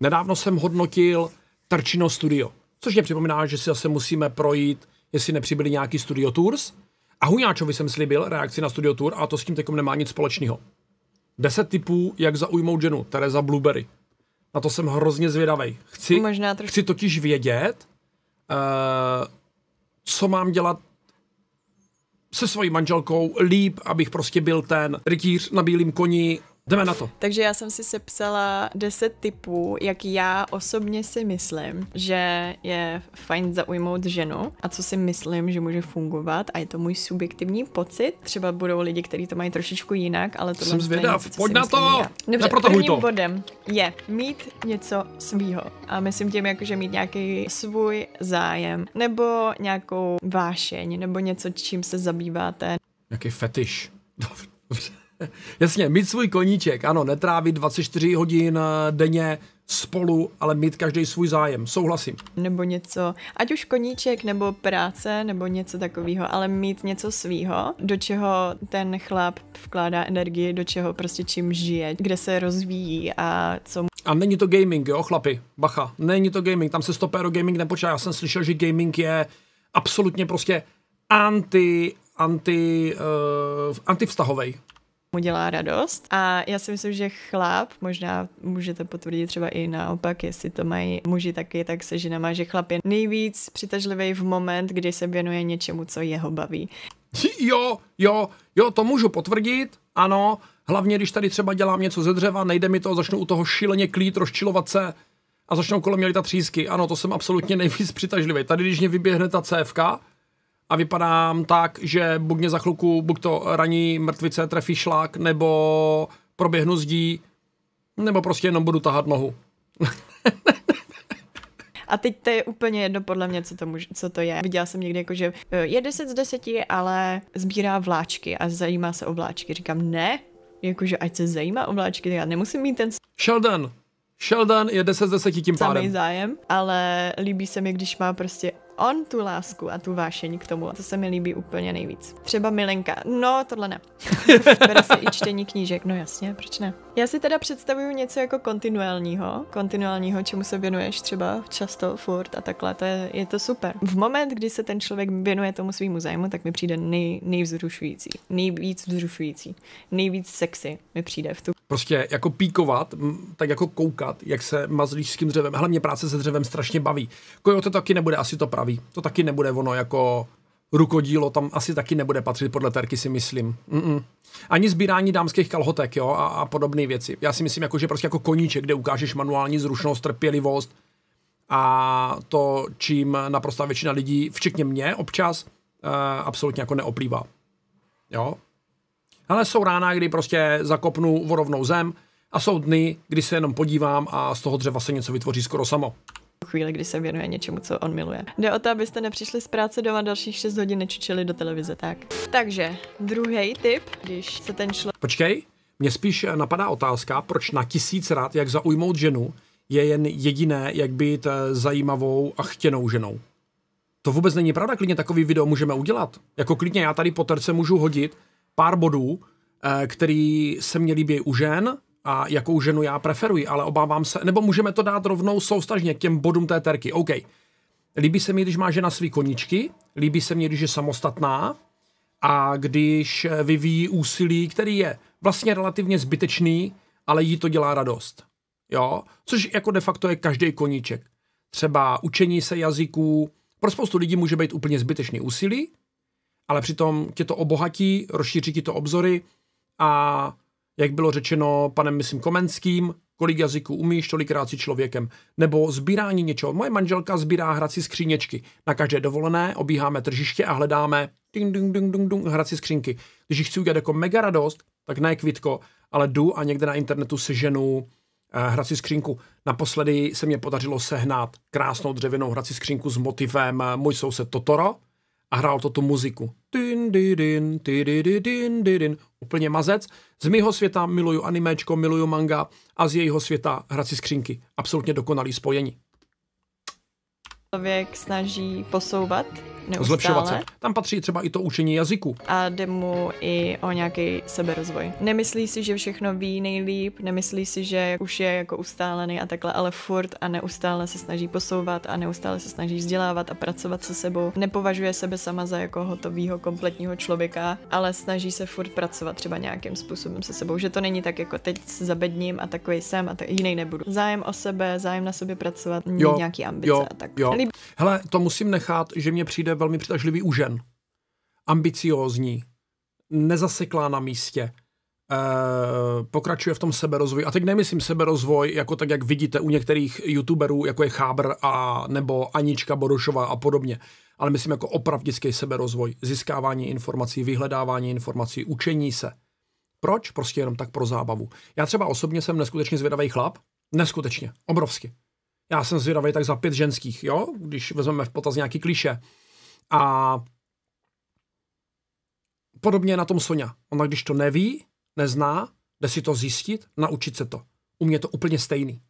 Nedávno jsem hodnotil Tarčino Studio, což mě připomíná, že si zase musíme projít, jestli nepřibyli nějaký studio tours. A Huňáčovi jsem slíbil reakci na studio tour a to s tím teďkom nemá nic společného. Deset typů, jak zaujmout ženu, Teresa Blueberry. Na to jsem hrozně zvědavý. Chci, Možná trošku- chci totiž vědět, uh, co mám dělat se svojí manželkou líp, abych prostě byl ten rytíř na bílém koni. Jdeme na to. Takže já jsem si sepsala 10 typů, jak já osobně si myslím, že je fajn zaujmout ženu a co si myslím, že může fungovat a je to můj subjektivní pocit. Třeba budou lidi, kteří to mají trošičku jinak, ale to Jsem zvědav. Něco, co Pojď na to! Dobře, prvním to. bodem je mít něco svýho. A myslím tím, jakože mít nějaký svůj zájem, nebo nějakou vášeň, nebo něco, čím se zabýváte, Jaký fetiš. Dobře. Jasně, mít svůj koníček, ano, netrávit 24 hodin eh, denně spolu, ale mít každý svůj zájem. Souhlasím. nebo něco, ať už koníček, nebo práce, nebo něco takového, ale mít něco svýho, do čeho ten chlap vkládá energii, do čeho prostě čím žije, kde se rozvíjí a co A není to gaming, jo, chlapi, bacha, není to gaming, tam se stopéro gaming nepočítá. Já jsem slyšel, že gaming je absolutně prostě anti, anti, uh, antivztahovej. Mu dělá radost. A já si myslím, že chlap, možná můžete potvrdit třeba i naopak, jestli to mají muži taky, tak se ženama, že chlap je nejvíc přitažlivý v moment, kdy se věnuje něčemu, co jeho baví. Jo, jo, jo, to můžu potvrdit, ano. Hlavně, když tady třeba dělám něco ze dřeva, nejde mi to, začnu u toho šíleně klít, rozčilovat se a začnou kolem mě lítat třísky. Ano, to jsem absolutně nejvíc přitažlivý. Tady, když mě vyběhne ta CFK a vypadám tak, že buď mě za chvilku, buď to raní mrtvice, trefí šlak, nebo proběhnu zdí, nebo prostě jenom budu tahat nohu. A teď to je úplně jedno podle mě, co to, muž, co to je. Viděla jsem někdy jako, že eh, je 10 z 10, ale sbírá vláčky a zajímá se o vláčky. Říkám, ne, jakože ať se zajímá o vláčky, já nemusím mít ten Sheldon. Sheldon je 10 z 10 tím samý pádem. zájem, ale líbí se mi, když má prostě on tu lásku a tu vášeň k tomu. To se mi líbí úplně nejvíc. Třeba Milenka. No, tohle ne. Bere se i čtení knížek. No jasně, proč ne? Já si teda představuju něco jako kontinuálního. Kontinuálního, čemu se věnuješ třeba často, furt a takhle. To je, je to super. V moment, kdy se ten člověk věnuje tomu svýmu zájmu, tak mi přijde nej, nejvzrušující. Nejvíc vzrušující. Nejvíc sexy mi přijde v tu prostě jako píkovat, tak jako koukat, jak se mazlíš s tím dřevem. Hlavně práce se dřevem strašně baví. Kojo to taky nebude asi to pravý. To taky nebude ono jako rukodílo, tam asi taky nebude patřit podle terky, si myslím. Mm-mm. Ani sbírání dámských kalhotek, jo, a, a podobné věci. Já si myslím, jako, že prostě jako koníček, kde ukážeš manuální zrušnost, trpělivost a to, čím naprostá většina lidí, včetně mě občas, uh, absolutně jako neoplývá. Jo, ale jsou rána, kdy prostě zakopnu vorovnou zem a jsou dny, kdy se jenom podívám a z toho dřeva se něco vytvoří skoro samo. Chvíli, kdy se věnuje něčemu, co on miluje. Jde o to, abyste nepřišli z práce doma dalších 6 hodin nečučili do televize, tak. Takže, druhý tip, když se ten člověk Počkej, mě spíš napadá otázka, proč na tisíc rad, jak zaujmout ženu, je jen jediné, jak být eh, zajímavou a chtěnou ženou. To vůbec není pravda, klidně takový video můžeme udělat. Jako klidně já tady po terce můžu hodit pár bodů, eh, který se mně líbí u žen a jakou ženu já preferuji, ale obávám se, nebo můžeme to dát rovnou soustažně k těm bodům té terky. OK. Líbí se mi, když má žena svý koníčky, líbí se mi, když je samostatná a když vyvíjí úsilí, který je vlastně relativně zbytečný, ale jí to dělá radost. Jo? Což jako de facto je každý koníček. Třeba učení se jazyků, pro spoustu lidí může být úplně zbytečný úsilí, ale přitom tě to obohatí, rozšíří ti to obzory a jak bylo řečeno panem, myslím, Komenským, kolik jazyků umíš, tolikrát si člověkem. Nebo sbírání něčeho. Moje manželka sbírá hrací skříněčky. Na každé dovolené obíháme tržiště a hledáme ding, ding, ding, ding, ding, hrací skřínky. Když chci udělat jako mega radost, tak ne kvitko, ale jdu a někde na internetu seženu eh, hrací skřínku. Naposledy se mě podařilo sehnat krásnou dřevěnou hrací skřínku s motivem eh, Můj soused Totoro a hrál to tu muziku. Din, di, din, din, di, din. Úplně mazec. Z mého světa miluju animéčko, miluju manga a z jejího světa hrací skřínky. Absolutně dokonalý spojení. Člověk snaží posouvat neustále. Zlepšovat se. Tam patří třeba i to učení jazyku. A jde mu i o nějaký seberozvoj. Nemyslí si, že všechno ví nejlíp, nemyslí si, že už je jako ustálený a takhle, ale furt a neustále se snaží posouvat a neustále se snaží vzdělávat a pracovat se sebou. Nepovažuje sebe sama za jako hotovýho kompletního člověka, ale snaží se furt pracovat třeba nějakým způsobem se sebou, že to není tak jako teď zabedním a takový jsem a tak jiný nebudu. Zájem o sebe, zájem na sobě pracovat, mít jo, nějaký ambice jo, a tak. Jo. Hele, to musím nechat, že mě přijde velmi přitažlivý u žen. Ambiciózní, nezaseklá na místě, e, pokračuje v tom seberozvoji. A teď nemyslím seberozvoj, jako tak, jak vidíte u některých youtuberů, jako je Chábr a nebo Anička Bodošová a podobně. Ale myslím jako opravdický seberozvoj, získávání informací, vyhledávání informací, učení se. Proč? Prostě jenom tak pro zábavu. Já třeba osobně jsem neskutečně zvědavý chlap. Neskutečně. Obrovsky. Já jsem zvědavý tak za pět ženských, jo? Když vezmeme v potaz nějaký kliše. A podobně na tom Sonja. Ona když to neví, nezná, jde si to zjistit, naučit se to. U mě je to úplně stejný.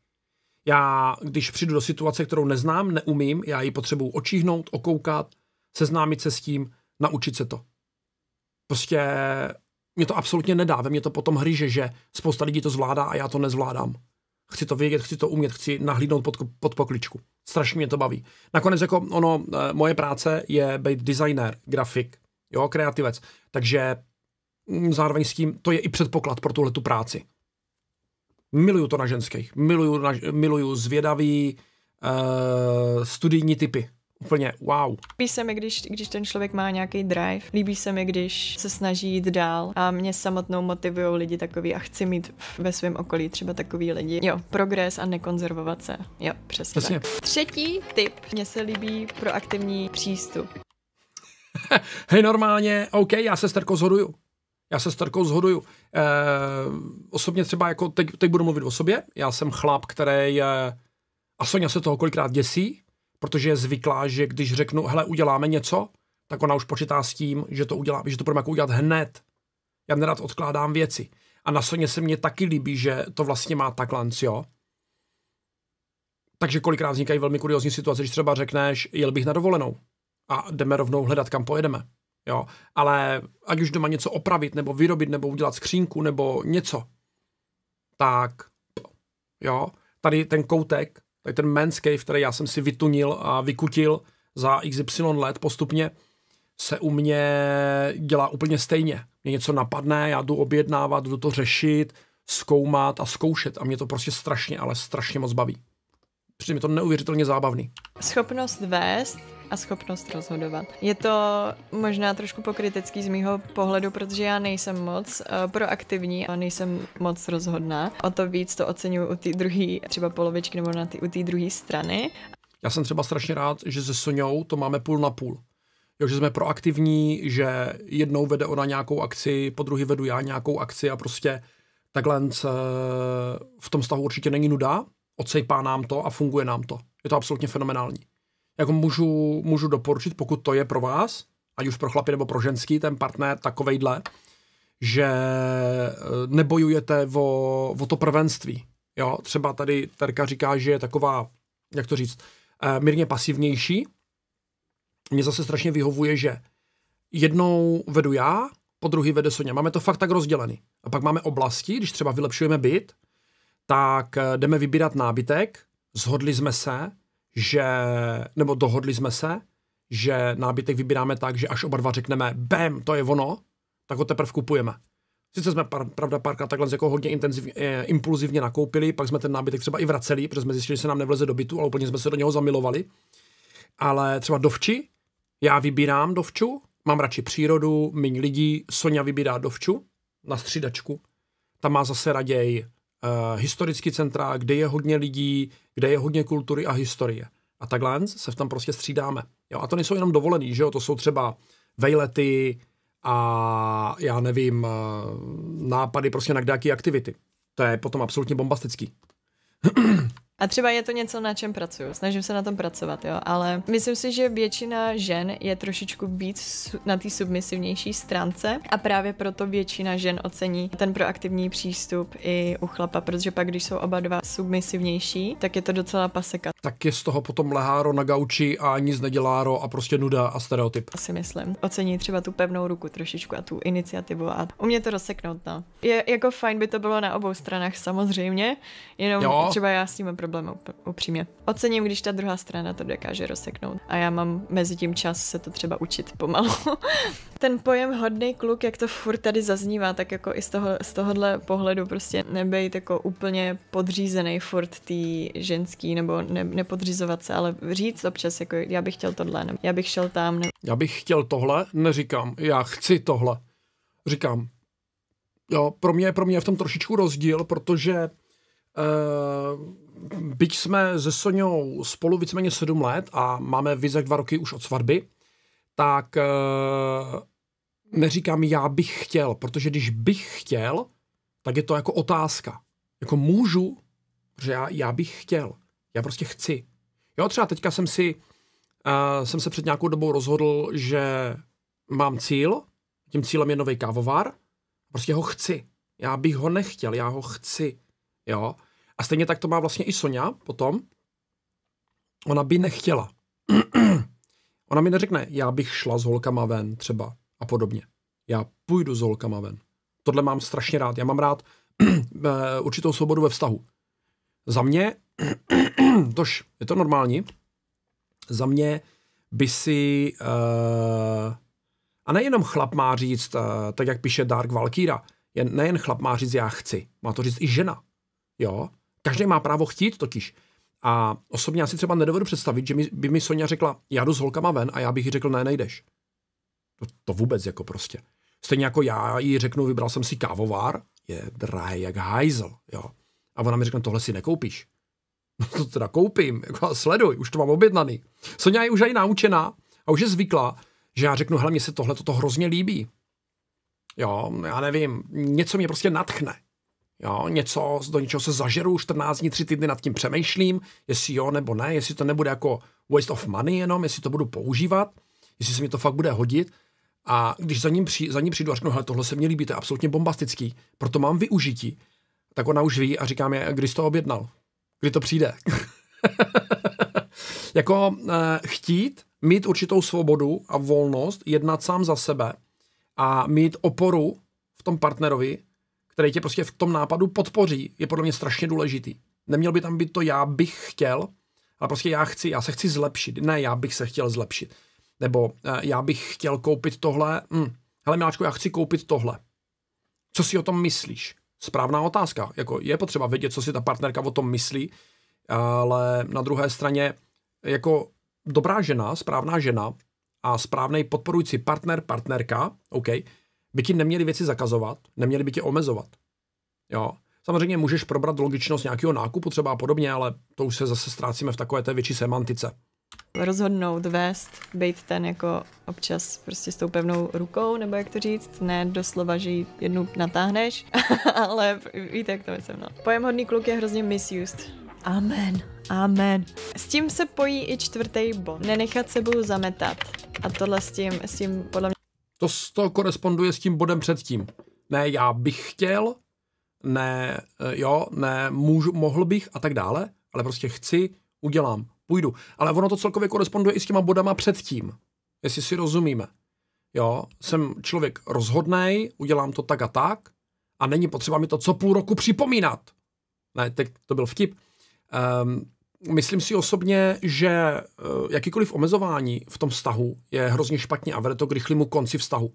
Já, když přijdu do situace, kterou neznám, neumím, já ji potřebuji očíhnout, okoukat, seznámit se s tím, naučit se to. Prostě mě to absolutně nedá, ve mně to potom hryže, že spousta lidí to zvládá a já to nezvládám. Chci to vědět, chci to umět, chci nahlídnout pod, pod pokličku. Strašně mě to baví. Nakonec jako ono, eh, moje práce je být designer, grafik, jo, kreativec. Takže mm, zároveň s tím, to je i předpoklad pro tuhle tu práci. Miluju to na ženských. Miluju, na, miluju zvědavý uh, studijní typy. Úplně wow. Líbí se mi, když, když ten člověk má nějaký drive. Líbí se mi, když se snaží jít dál. A mě samotnou motivují lidi takový a chci mít ve svém okolí třeba takový lidi. Jo, progres a nekonzervovat se. Jo, přesně. přesně. Tak. Třetí tip. Mně se líbí proaktivní přístup. Hej, normálně, OK, já se s Terkou zhoduju. Já se s Terkou zhoduju. E, osobně třeba, jako teď, teď budu mluvit o sobě, já jsem chlap, který je, a Sonja se toho kolikrát děsí, protože je zvyklá, že když řeknu, hele, uděláme něco, tak ona už počítá s tím, že to udělá, že to budeme jako udělat hned. Já nerad odkládám věci. A na Soně se mně taky líbí, že to vlastně má takhle, jo. Takže kolikrát vznikají velmi kuriozní situace, když třeba řekneš, jel bych na dovolenou a jdeme rovnou hledat, kam pojedeme. Jo, ale ať už doma něco opravit, nebo vyrobit, nebo udělat skřínku, nebo něco, tak jo, tady ten koutek tak ten man's cave, který já jsem si vytunil a vykutil za XY let postupně, se u mě dělá úplně stejně. Mě něco napadne, já jdu objednávat, jdu to řešit, zkoumat a zkoušet a mě to prostě strašně, ale strašně moc baví. Přijde mi to neuvěřitelně zábavný. Schopnost vést a schopnost rozhodovat. Je to možná trošku pokrytecký z mýho pohledu, protože já nejsem moc uh, proaktivní a nejsem moc rozhodná. O to víc to oceňuji u té druhé třeba polovičky nebo na tý, u té druhé strany. Já jsem třeba strašně rád, že se Soňou to máme půl na půl. Jo, že jsme proaktivní, že jednou vede ona nějakou akci, po druhý vedu já nějakou akci a prostě takhle eh, v tom stavu určitě není nuda, odsejpá nám to a funguje nám to. Je to absolutně fenomenální jako můžu, můžu doporučit, pokud to je pro vás, ať už pro chlapy nebo pro ženský, ten partner takovejhle, že eh, nebojujete o, o to prvenství. Jo, třeba tady Terka říká, že je taková, jak to říct, eh, mírně pasivnější. Mně zase strašně vyhovuje, že jednou vedu já, po druhý vede Sonja. Máme to fakt tak rozdělený. A pak máme oblasti, když třeba vylepšujeme byt, tak eh, jdeme vybírat nábytek, zhodli jsme se, že, nebo dohodli jsme se, že nábytek vybíráme tak, že až oba dva řekneme, bam, to je ono, tak ho teprve kupujeme. Sice jsme, pravda, párkrát takhle jako hodně intenzivně, eh, impulzivně nakoupili, pak jsme ten nábytek třeba i vraceli, protože jsme zjistili, že se nám nevleze do bytu, ale úplně jsme se do něho zamilovali. Ale třeba dovči, já vybírám dovču, mám radši přírodu, méně lidí, Sonja vybírá dovču na střídačku. Tam má zase raději uh, historický centra, kde je hodně lidí, kde je hodně kultury a historie. A takhle se v tam prostě střídáme. Jo, a to nejsou jenom dovolený, že jo, to jsou třeba vejlety a já nevím, uh, nápady prostě na kdejaký aktivity. To je potom absolutně bombastický. A třeba je to něco, na čem pracuju. Snažím se na tom pracovat, jo. Ale myslím si, že většina žen je trošičku víc na té submisivnější stránce a právě proto většina žen ocení ten proaktivní přístup i u chlapa, protože pak, když jsou oba dva submisivnější, tak je to docela paseka. Tak je z toho potom leháro na gauči a nic neděláro a prostě nuda a stereotyp. Asi myslím. Ocení třeba tu pevnou ruku trošičku a tu iniciativu a umě to rozseknout, no. Je jako fajn by to bylo na obou stranách samozřejmě, jenom jo. třeba já s tím mám problém upřímně. Ocením, když ta druhá strana to dokáže rozseknout a já mám mezi tím čas se to třeba učit pomalu. Ten pojem hodný kluk, jak to furt tady zaznívá, tak jako i z, toho, z tohohle pohledu prostě nebejt jako úplně podřízený furt tý ženský nebo ne, nepodřizovat se, ale říct občas jako já bych chtěl tohle, nebo já bych šel tam. Ne... Já bych chtěl tohle, neříkám, já chci tohle. Říkám, jo, pro mě, pro mě je v tom trošičku rozdíl, protože byť jsme se Soňou spolu víceméně sedm let a máme vizek dva roky už od svatby, tak uh, neříkám já bych chtěl, protože když bych chtěl, tak je to jako otázka. Jako můžu, že já, já bych chtěl. Já prostě chci. Jo, třeba teďka jsem si, uh, jsem se před nějakou dobou rozhodl, že mám cíl, tím cílem je nový kávovar, prostě ho chci. Já bych ho nechtěl, já ho chci. Jo, a stejně tak to má vlastně i Sonja potom. Ona by nechtěla. Ona mi neřekne, já bych šla s holkama ven třeba a podobně. Já půjdu s holkama ven. Tohle mám strašně rád. Já mám rád eh, určitou svobodu ve vztahu. Za mě, tož je to normální, za mě by si, uh, a nejenom chlap má říct, uh, tak jak píše Dark Valkyra, jen, nejen chlap má říct já chci, má to říct i žena. Jo, Každý má právo chtít totiž. A osobně já si třeba nedovedu představit, že by mi Sonja řekla, já jdu s holkama ven a já bych jí řekl, ne, nejdeš. To, to vůbec jako prostě. Stejně jako já jí řeknu, vybral jsem si kávovár, je drahý jak hajzl, jo. A ona mi řekne, tohle si nekoupíš. No to teda koupím, jako sleduj, už to mám objednaný. Sonja je už i naučená a už je zvyklá, že já řeknu, hele, mně se tohle toto hrozně líbí. Jo, já nevím, něco mě prostě natchne. Jo, něco, do něčeho se zažeru, 14 dní, 3 týdny nad tím přemýšlím, jestli jo nebo ne, jestli to nebude jako waste of money jenom, jestli to budu používat, jestli se mi to fakt bude hodit. A když za ním, při, za ním přijdu a řeknu, tohle se mi líbí, to je absolutně bombastický, proto mám využití, tak ona už ví a říká mi, kdy jsi to objednal, kdy to přijde. jako eh, chtít, mít určitou svobodu a volnost, jednat sám za sebe a mít oporu v tom partnerovi, který tě prostě v tom nápadu podpoří, je podle mě strašně důležitý. Neměl by tam být to já bych chtěl, ale prostě já chci, já se chci zlepšit. Ne, já bych se chtěl zlepšit. Nebo uh, já bych chtěl koupit tohle. Hm. Hele, Miláčku, já chci koupit tohle. Co si o tom myslíš? Správná otázka. Jako je potřeba vědět, co si ta partnerka o tom myslí, ale na druhé straně jako dobrá žena, správná žena a správný podporující partner, partnerka, OK, by ti neměli věci zakazovat, neměli by tě omezovat. Jo. Samozřejmě můžeš probrat logičnost nějakého nákupu třeba a podobně, ale to už se zase ztrácíme v takové té větší semantice. Rozhodnout, vést, být ten jako občas prostě s tou pevnou rukou, nebo jak to říct, ne doslova, že ji jednu natáhneš, ale víte, jak to myslím. No. Pojem hodný kluk je hrozně misused. Amen. Amen. S tím se pojí i čtvrtý bod. Nenechat sebou zametat. A tohle s tím, s tím podle mě to, to koresponduje s tím bodem předtím. Ne, já bych chtěl, ne, eh, jo, ne, můžu, mohl bych a tak dále, ale prostě chci, udělám, půjdu. Ale ono to celkově koresponduje i s těma bodama předtím, jestli si rozumíme. Jo, jsem člověk rozhodnej, udělám to tak a tak a není potřeba mi to co půl roku připomínat. Ne, teď to byl vtip. Um, myslím si osobně, že eh, jakýkoliv omezování v tom vztahu je hrozně špatně a vede to k rychlému konci vztahu.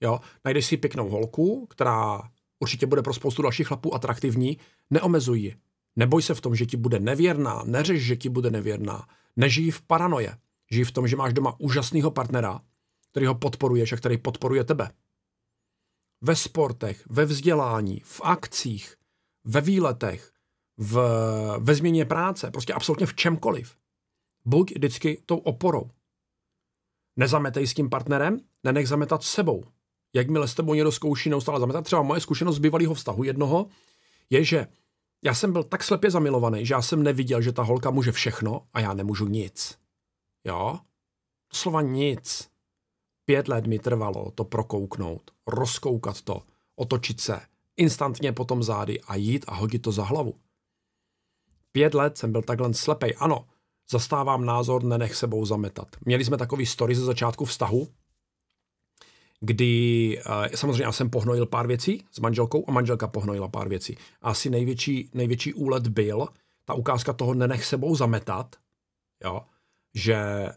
Jo? Najdeš si pěknou holku, která určitě bude pro spoustu dalších chlapů atraktivní, neomezuj ji. Neboj se v tom, že ti bude nevěrná, neřeš, že ti bude nevěrná. Nežij v paranoje. Žij v tom, že máš doma úžasného partnera, který ho podporuješ a který podporuje tebe. Ve sportech, ve vzdělání, v akcích, ve výletech, v, ve změně práce, prostě absolutně v čemkoliv. Buď vždycky tou oporou. Nezametej s tím partnerem, nenech zametat sebou. Jakmile s tebou někdo zkouší neustále zametat, třeba moje zkušenost z bývalého vztahu jednoho je, že Já jsem byl tak slepě zamilovaný, že já jsem neviděl, že ta holka může všechno a já nemůžu nic. Jo? Slova nic. Pět let mi trvalo to prokouknout, rozkoukat to, otočit se, instantně potom zády a jít a hodit to za hlavu. Pět let jsem byl takhle slepej. Ano, zastávám názor, nenech sebou zametat. Měli jsme takový story ze začátku vztahu, kdy eh, samozřejmě já jsem pohnojil pár věcí s manželkou a manželka pohnojila pár věcí. Asi největší, největší úlet byl ta ukázka toho nenech sebou zametat, jo, že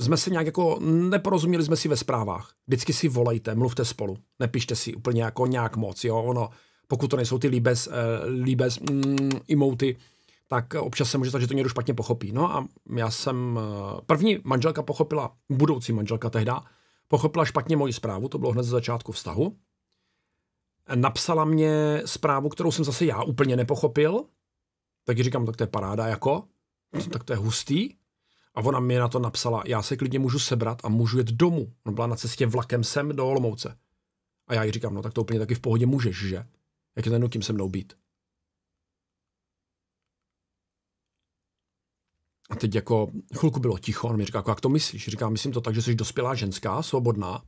jsme se nějak jako neporozuměli jsme si ve zprávách. Vždycky si volejte, mluvte spolu, nepište si úplně jako nějak moc, jo, ono, pokud to nejsou ty líbez, eh, líbez mm, emoty, tak občas se může stát, že to někdo špatně pochopí. No a já jsem, eh, první manželka pochopila, budoucí manželka tehda, pochopila špatně moji zprávu, to bylo hned ze začátku vztahu. Napsala mě zprávu, kterou jsem zase já úplně nepochopil, tak ji říkám, tak to je paráda jako, tak to je hustý. A ona mi na to napsala, já se klidně můžu sebrat a můžu jet domů. Ona byla na cestě vlakem sem do Olomouce. A já jí říkám, no tak to úplně taky v pohodě můžeš, že? Jak je nenutím se mnou být. A teď jako chvilku bylo ticho, on mi říká, jako, jak to myslíš? Říkám, myslím to tak, že jsi dospělá ženská, svobodná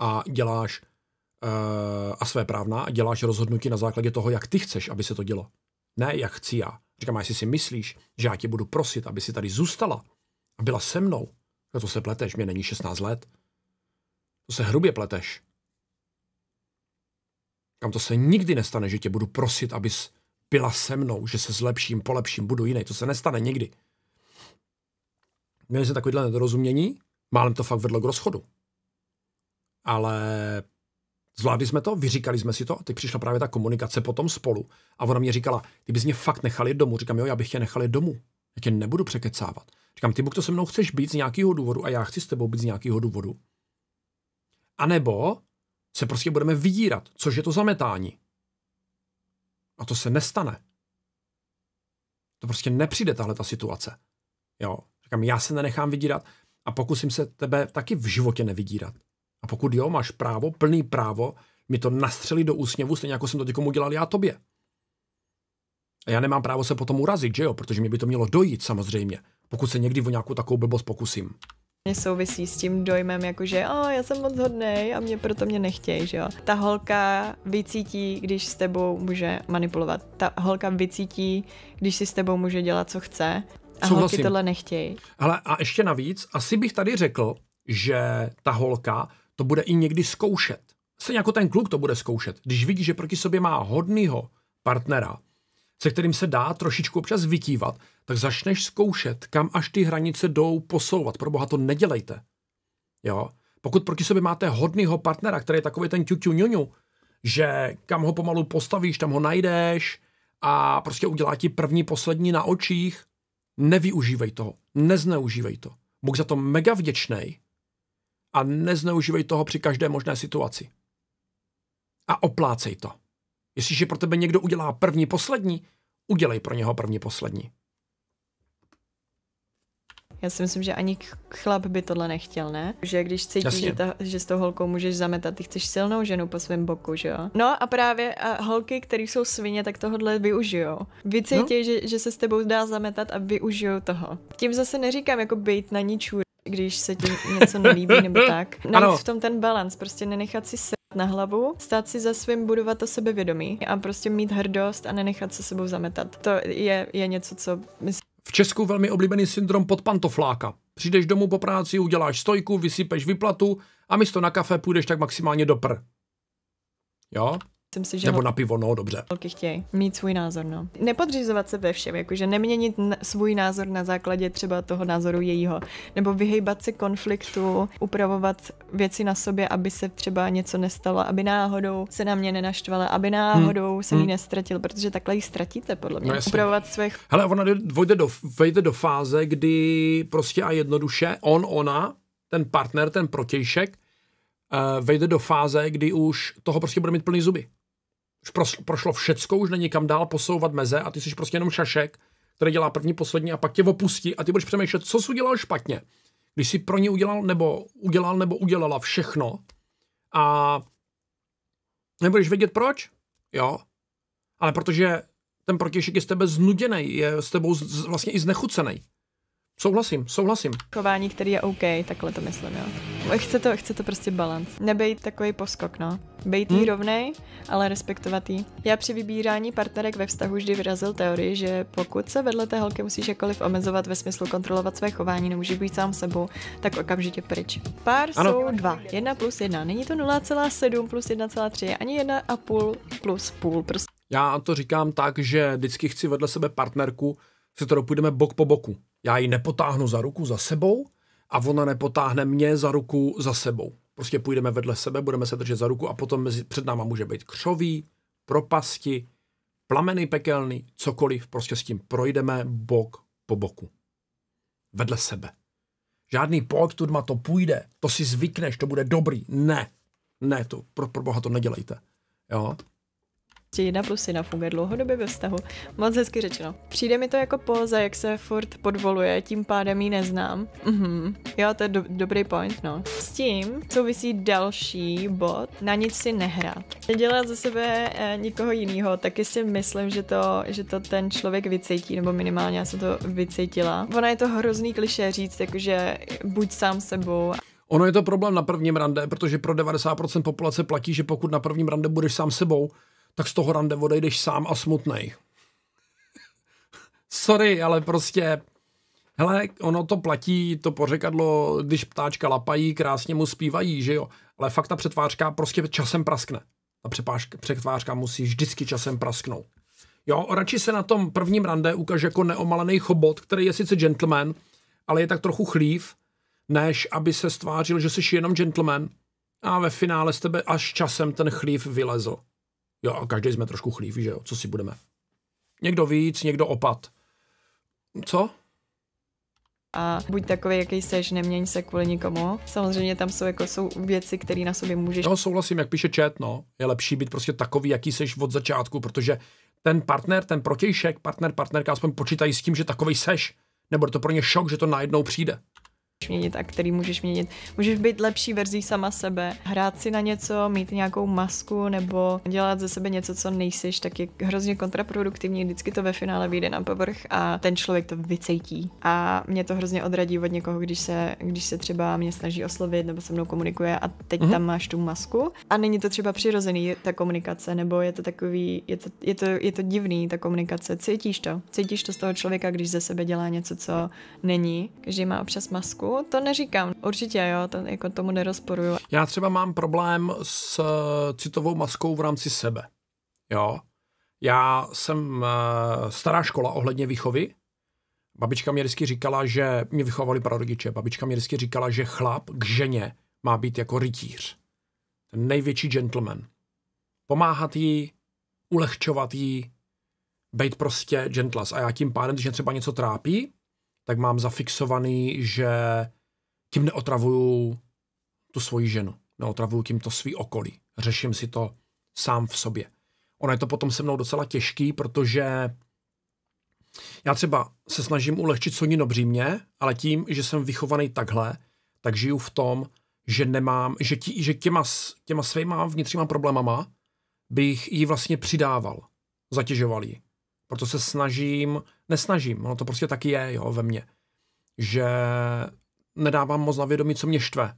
a děláš uh, a své právná a děláš rozhodnutí na základě toho, jak ty chceš, aby se to dělo. Ne, jak chci já. Říkám, a jestli si myslíš, že já tě budu prosit, aby si tady zůstala a byla se mnou, no to se pleteš, mě není 16 let. To se hrubě pleteš. Kam to se nikdy nestane, že tě budu prosit, abys byla se mnou, že se zlepším, polepším, budu jiný. To se nestane nikdy. Měli jsme takovýhle nedorozumění, málem to fakt vedlo k rozchodu. Ale zvládli jsme to, vyříkali jsme si to a teď přišla právě ta komunikace potom spolu. A ona mě říkala, ty bys mě fakt nechali domů. Říkám, jo, já bych tě nechali domů. Já tě nebudu překecávat. Říkám, ty, to se mnou chceš být z nějakého důvodu a já chci s tebou být z nějakého důvodu. A nebo se prostě budeme vydírat, což je to zametání. A to se nestane. To prostě nepřijde tahle ta situace. Jo. Říkám, já se nenechám vydírat a pokusím se tebe taky v životě nevydírat. A pokud jo, máš právo, plný právo, mi to nastřelit do úsměvu, stejně jako jsem to někomu dělal já tobě. A já nemám právo se potom urazit, že jo, protože mi by to mělo dojít samozřejmě, pokud se někdy o nějakou takovou blbost pokusím. Mě souvisí s tím dojmem, jakože oh, já jsem moc hodnej a mě proto mě nechtějí, že jo. Ta holka vycítí, když s tebou může manipulovat. Ta holka vycítí, když si s tebou může dělat, co chce. A Souhlasím. holky tohle nechtějí. Ale a ještě navíc, asi bych tady řekl, že ta holka to bude i někdy zkoušet. Stejně jako ten kluk to bude zkoušet. Když vidí, že proti sobě má hodnýho partnera, se kterým se dá trošičku občas vykývat, tak začneš zkoušet, kam až ty hranice jdou posouvat. Pro boha to nedělejte. Jo? Pokud proti sobě máte hodnýho partnera, který je takový ten ťuťu ňuňu, že kam ho pomalu postavíš, tam ho najdeš a prostě udělá ti první, poslední na očích, nevyužívej toho, nezneužívej to. Bůh za to mega vděčný a nezneužívej toho při každé možné situaci. A oplácej to. Jestliže pro tebe někdo udělá první, poslední, udělej pro něho první, poslední. Já si myslím, že ani chlap by tohle nechtěl, ne? Že když cítíš, že, ta, že s tou holkou můžeš zametat, ty chceš silnou ženu po svém boku, že jo? No a právě a holky, které jsou svině, tak tohle využijou. Vycítí, no. že, že se s tebou dá zametat a využijou toho. Tím zase neříkám jako být na ničů, když se ti něco nelíbí nebo tak. Navíc v tom ten balans, prostě nenechat si se na hlavu, stát si za svým, budovat to sebevědomí a prostě mít hrdost a nenechat se sebou zametat. To je, je něco, co myslím, v Česku velmi oblíbený syndrom podpantofláka. Přijdeš domů po práci, uděláš stojku, vysypeš vyplatu a místo na kafe půjdeš tak maximálně do pr. Jo? Myslím si, že Nebo na pivo, no dobře. Holky chtějí mít svůj názor, no. Nepodřizovat se ve všem, jakože neměnit svůj názor na základě třeba toho názoru jejího. Nebo vyhejbat se konfliktu, upravovat věci na sobě, aby se třeba něco nestalo, aby náhodou se na mě nenaštvala, aby náhodou hmm. se hmm. nestratil, protože takhle ji ztratíte, podle mě. No upravovat své... Hele, ona vejde do, vejde do fáze, kdy prostě a jednoduše on, ona, ten partner, ten protějšek, uh, vejde do fáze, kdy už toho prostě bude mít plný zuby už prošlo všecko, už není kam dál posouvat meze a ty jsi prostě jenom šašek, který dělá první, poslední a pak tě opustí a ty budeš přemýšlet, co jsi udělal špatně. Když jsi pro ně udělal nebo udělal nebo udělala všechno a nebudeš vědět proč, jo, ale protože Ten protějšek je z tebe znuděný, je s tebou z, vlastně i znechucený. Souhlasím, souhlasím. Chování, který je OK, takhle to myslím, jo. Chce to, chce to prostě balans. Nebejt takový poskok, no. Bejt jí hmm. rovnej, ale respektovat jí. Já při vybírání partnerek ve vztahu vždy vyrazil teorii, že pokud se vedle té holky musíš jakkoliv omezovat ve smyslu kontrolovat své chování, nemůže být sám sebou, tak okamžitě pryč. Pár ano. jsou dva. Jedna plus jedna. Není to 0,7 plus 1,3, ani jedna a půl plus půl. Prostě. Já to říkám tak, že vždycky chci vedle sebe partnerku, se kterou půjdeme bok po boku. Já ji nepotáhnu za ruku za sebou a ona nepotáhne mě za ruku za sebou. Prostě půjdeme vedle sebe, budeme se držet za ruku a potom mezi, před náma může být křoví, propasti, plameny pekelný, cokoliv, prostě s tím projdeme bok po boku. Vedle sebe. Žádný pojď, tudma to půjde, to si zvykneš, to bude dobrý. Ne, ne, to pro, pro boha to nedělejte. Jo? Jedna plus jedna funguje dlouhodobě ve vztahu. Moc hezky řečeno. Přijde mi to jako póza, jak se furt podvoluje, tím pádem ji neznám. Mhm. Jo, to je do- dobrý point, no. S tím souvisí další bod, na nic si nehrát. Dělat za sebe eh, nikoho jiného, taky si myslím, že to, že to ten člověk vycítí, nebo minimálně já jsem to vycítila. Ona je to hrozný kliše říct, jakože buď sám sebou. Ono je to problém na prvním rande, protože pro 90% populace platí, že pokud na prvním rande budeš sám sebou, tak z toho rande odejdeš sám a smutnej. Sorry, ale prostě, hele, ono to platí, to pořekadlo, když ptáčka lapají, krásně mu zpívají, že jo, ale fakt ta přetvářka prostě časem praskne. Ta přetvářka musí vždycky časem prasknout. Jo, radši se na tom prvním rande ukáže jako neomalený chobot, který je sice gentleman, ale je tak trochu chlív, než aby se stvářil, že jsi jenom gentleman a ve finále z tebe až časem ten chlív vylezl. Jo, a každý jsme trošku chlíví, že jo, co si budeme. Někdo víc, někdo opat. Co? a buď takový, jaký seš, neměň se kvůli nikomu. Samozřejmě tam jsou, jako, jsou věci, které na sobě můžeš. No, souhlasím, jak píše chat, no. Je lepší být prostě takový, jaký seš od začátku, protože ten partner, ten protějšek, partner, partnerka aspoň počítají s tím, že takový seš. Nebo to pro ně šok, že to najednou přijde měnit a který můžeš měnit. Můžeš být lepší verzí sama sebe, hrát si na něco, mít nějakou masku nebo dělat ze sebe něco, co nejsiš, tak je hrozně kontraproduktivní. Vždycky to ve finále vyjde na povrch a ten člověk to vycejtí. A mě to hrozně odradí od někoho, když se, když se třeba mě snaží oslovit nebo se mnou komunikuje a teď mm-hmm. tam máš tu masku a není to třeba přirozený ta komunikace, nebo je to takový, je to, je to, je to divný ta komunikace. Cítíš to? Cítíš to z toho člověka, když ze sebe dělá něco, co není. Každý má občas masku to neříkám. Určitě jo, to, jako tomu nerozporuju. Já třeba mám problém s uh, citovou maskou v rámci sebe. Jo. Já jsem uh, stará škola ohledně výchovy. Babička mě vždycky říkala, že mě vychovali prarodiče. Babička mě vždycky říkala, že chlap k ženě má být jako rytíř. Ten největší gentleman. Pomáhat jí, ulehčovat jí, být prostě gentlas. A já tím pádem, když mě třeba něco trápí, tak mám zafixovaný, že tím neotravuju tu svoji ženu. Neotravuju tím to svý okolí. Řeším si to sám v sobě. Ono je to potom se mnou docela těžký, protože já třeba se snažím ulehčit Sonino břímě, ale tím, že jsem vychovaný takhle, tak žiju v tom, že nemám, že, tí, že těma, těma svýma vnitřníma problémama bych jí vlastně přidával, zatěžoval jí. Proto se snažím, nesnažím, ono to prostě taky je jo, ve mně, že nedávám moc na vědomí, co mě štve.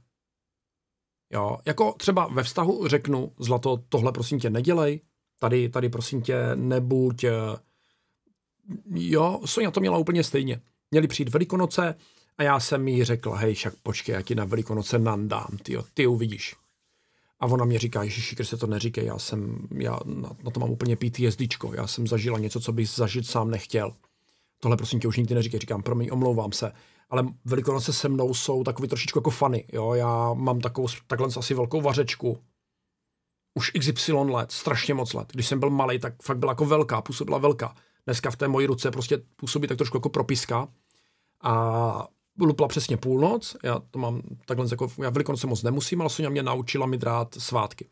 Jo, jako třeba ve vztahu řeknu, zlato, tohle prosím tě nedělej, tady, tady prosím tě nebuď, eh, jo, Sonja to měla úplně stejně. Měli přijít Velikonoce a já jsem jí řekl, hej, však počkej, já ti na Velikonoce nandám, ty, ty uvidíš. A ona mě říká, Ježíši se to neříkej, já jsem, já na, na to mám úplně PTSDčko, já jsem zažila něco, co bych zažít sám nechtěl. Tohle prosím tě už nikdy neříkej, říkám, promiň, omlouvám se. Ale Velikonoce se mnou jsou takový trošičku jako fany, jo, já mám takovou, takhle asi velkou vařečku, už XY let, strašně moc let. Když jsem byl malý, tak fakt byla jako velká, působila velká. Dneska v té mojí ruce prostě působí tak trošku jako propiska. A lupla přesně půlnoc, já to mám takhle jako, já velikonoce moc nemusím, ale Sonja mě naučila mi drát svátky.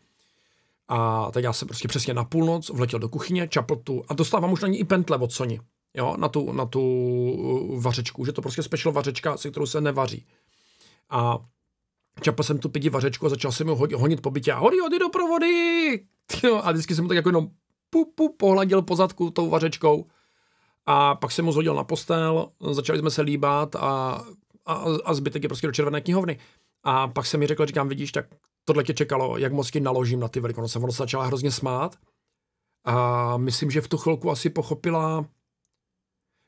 A teď já jsem prostě přesně na půlnoc vletěl do kuchyně, čapl tu a dostávám už na ní i pentle od Soni, jo, na tu, na tu uh, vařečku, že to prostě special vařečka, se kterou se nevaří. A čapl jsem tu pidi vařečku a začal jsem ho honit po bytě a hody, hody do provody! Jo, a vždycky jsem tak jako jenom pu, pu, pohladil po zadku tou vařečkou a pak jsem mu zhodil na postel, začali jsme se líbat a, a, a zbytek je prostě do červené knihovny. A pak jsem mi řekl, říkám, vidíš, tak tohle tě čekalo, jak moc ti naložím na ty velikonoce. Ono se začala hrozně smát a myslím, že v tu chvilku asi pochopila,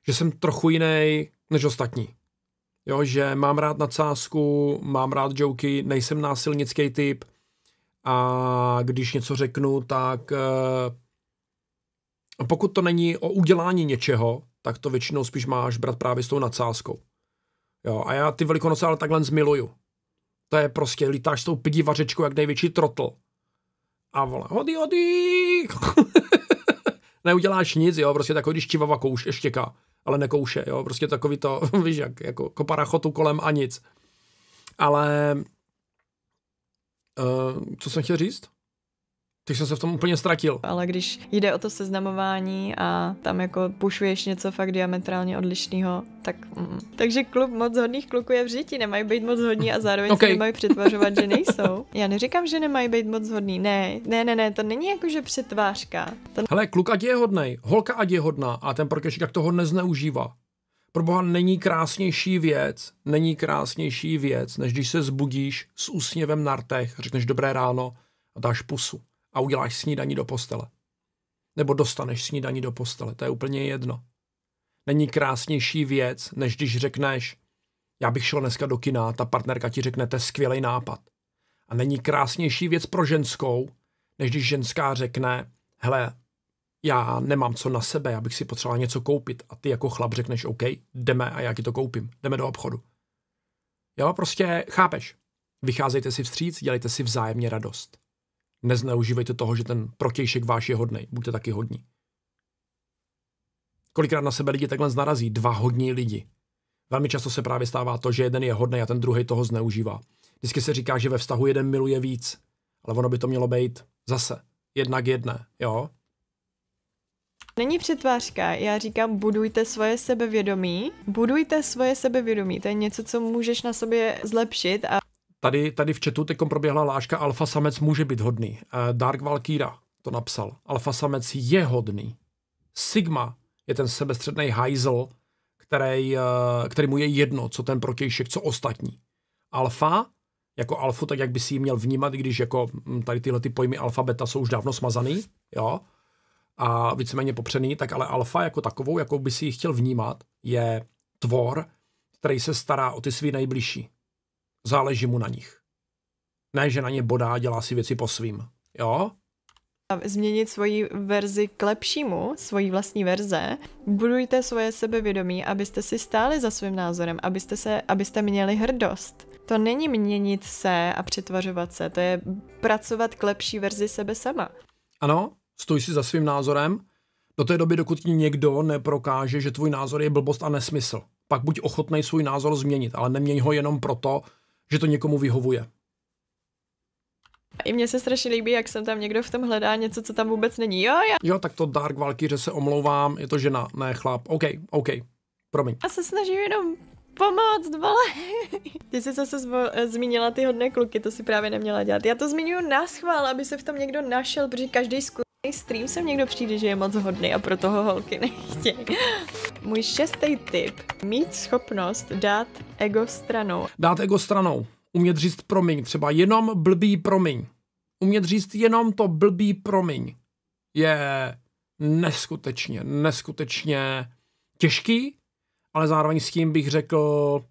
že jsem trochu jiný než ostatní. Jo, že mám rád nadsázku, mám rád joky, nejsem násilnický typ a když něco řeknu, tak eh, pokud to není o udělání něčeho, tak to většinou spíš máš brát právě s tou nadsázkou. Jo, a já ty velikonoce ale takhle zmiluju. To je prostě, lítáš s tou pidí vařečkou jak největší trotl. A vole, hody, hody. Neuděláš nic, jo, prostě takový, když čivava kouš, štěká, ale nekouše, jo, prostě takový to, víš, jak, jako koparachotu kolem a nic. Ale, uh, co jsem chtěl říct? Teď jsem se v tom úplně ztratil. Ale když jde o to seznamování a tam jako pušuješ něco fakt diametrálně odlišného, tak mm. Takže klub moc hodných kluků je v žití, nemají být moc hodní a zároveň okay. se nemají přetvařovat, že nejsou. Já neříkám, že nemají být moc hodný, ne, ne, ne, ne, to není jako, že přetvářka. To... Hele, kluk ať je hodnej, holka ať je hodná a ten prokešík jak toho nezneužívá. Pro boha není krásnější věc, není krásnější věc, než když se zbudíš s úsměvem na rtech, řekneš dobré ráno a dáš pusu a uděláš snídaní do postele. Nebo dostaneš snídaní do postele, to je úplně jedno. Není krásnější věc, než když řekneš, já bych šel dneska do kina, ta partnerka ti řekne, to je skvělý nápad. A není krásnější věc pro ženskou, než když ženská řekne, hele, já nemám co na sebe, já bych si potřeboval něco koupit a ty jako chlap řekneš, OK, jdeme a já ti to koupím, jdeme do obchodu. Jo, prostě chápeš. Vycházejte si vstříc, dělejte si vzájemně radost nezneužívejte toho, že ten protějšek váš je hodný. Buďte taky hodní. Kolikrát na sebe lidi takhle narazí? Dva hodní lidi. Velmi často se právě stává to, že jeden je hodný a ten druhý toho zneužívá. Vždycky se říká, že ve vztahu jeden miluje víc, ale ono by to mělo být zase jednak jedné, jo? Není přetvářka, já říkám, budujte svoje sebevědomí, budujte svoje sebevědomí, to je něco, co můžeš na sobě zlepšit a Tady, tady v chatu teď proběhla láška, alfa samec může být hodný. Eh, Dark Valkyra to napsal. Alfa samec je hodný. Sigma je ten sebestředný hajzl, který, eh, který mu je jedno, co ten protějšek, co ostatní. Alfa, jako alfu, tak jak by si ji měl vnímat, když jako hm, tady tyhle ty pojmy alfa, beta jsou už dávno smazaný, jo, a víceméně popřený, tak ale alfa jako takovou, jako by si ji chtěl vnímat, je tvor, který se stará o ty svý nejbližší záleží mu na nich. Ne, že na ně bodá, dělá si věci po svým. Jo? Změnit svoji verzi k lepšímu, svoji vlastní verze. Budujte svoje sebevědomí, abyste si stáli za svým názorem, abyste, se, abyste měli hrdost. To není měnit se a přetvařovat se, to je pracovat k lepší verzi sebe sama. Ano, stoj si za svým názorem, do té doby, dokud ti někdo neprokáže, že tvůj názor je blbost a nesmysl. Pak buď ochotný svůj názor změnit, ale neměň ho jenom proto, že to někomu vyhovuje. I mně se strašně líbí, jak jsem tam někdo v tom hledá něco, co tam vůbec není. Jo, já... jo tak to Dark Valkyrie se omlouvám, je to žena, ne chlap. OK, OK, promiň. Já se snažím jenom pomoct, vole. Ty jsi zase zvo- zmínila ty hodné kluky, to si právě neměla dělat. Já to zmiňuji na schvál, aby se v tom někdo našel, protože každý skurný stream sem někdo přijde, že je moc hodný a pro toho holky nechtějí. Můj šestý tip. Mít schopnost dát ego stranou. Dát ego stranou. Umět říct promiň. Třeba jenom blbý promiň. Umět říct jenom to blbý promiň. Je neskutečně, neskutečně těžký, ale zároveň s tím bych řekl,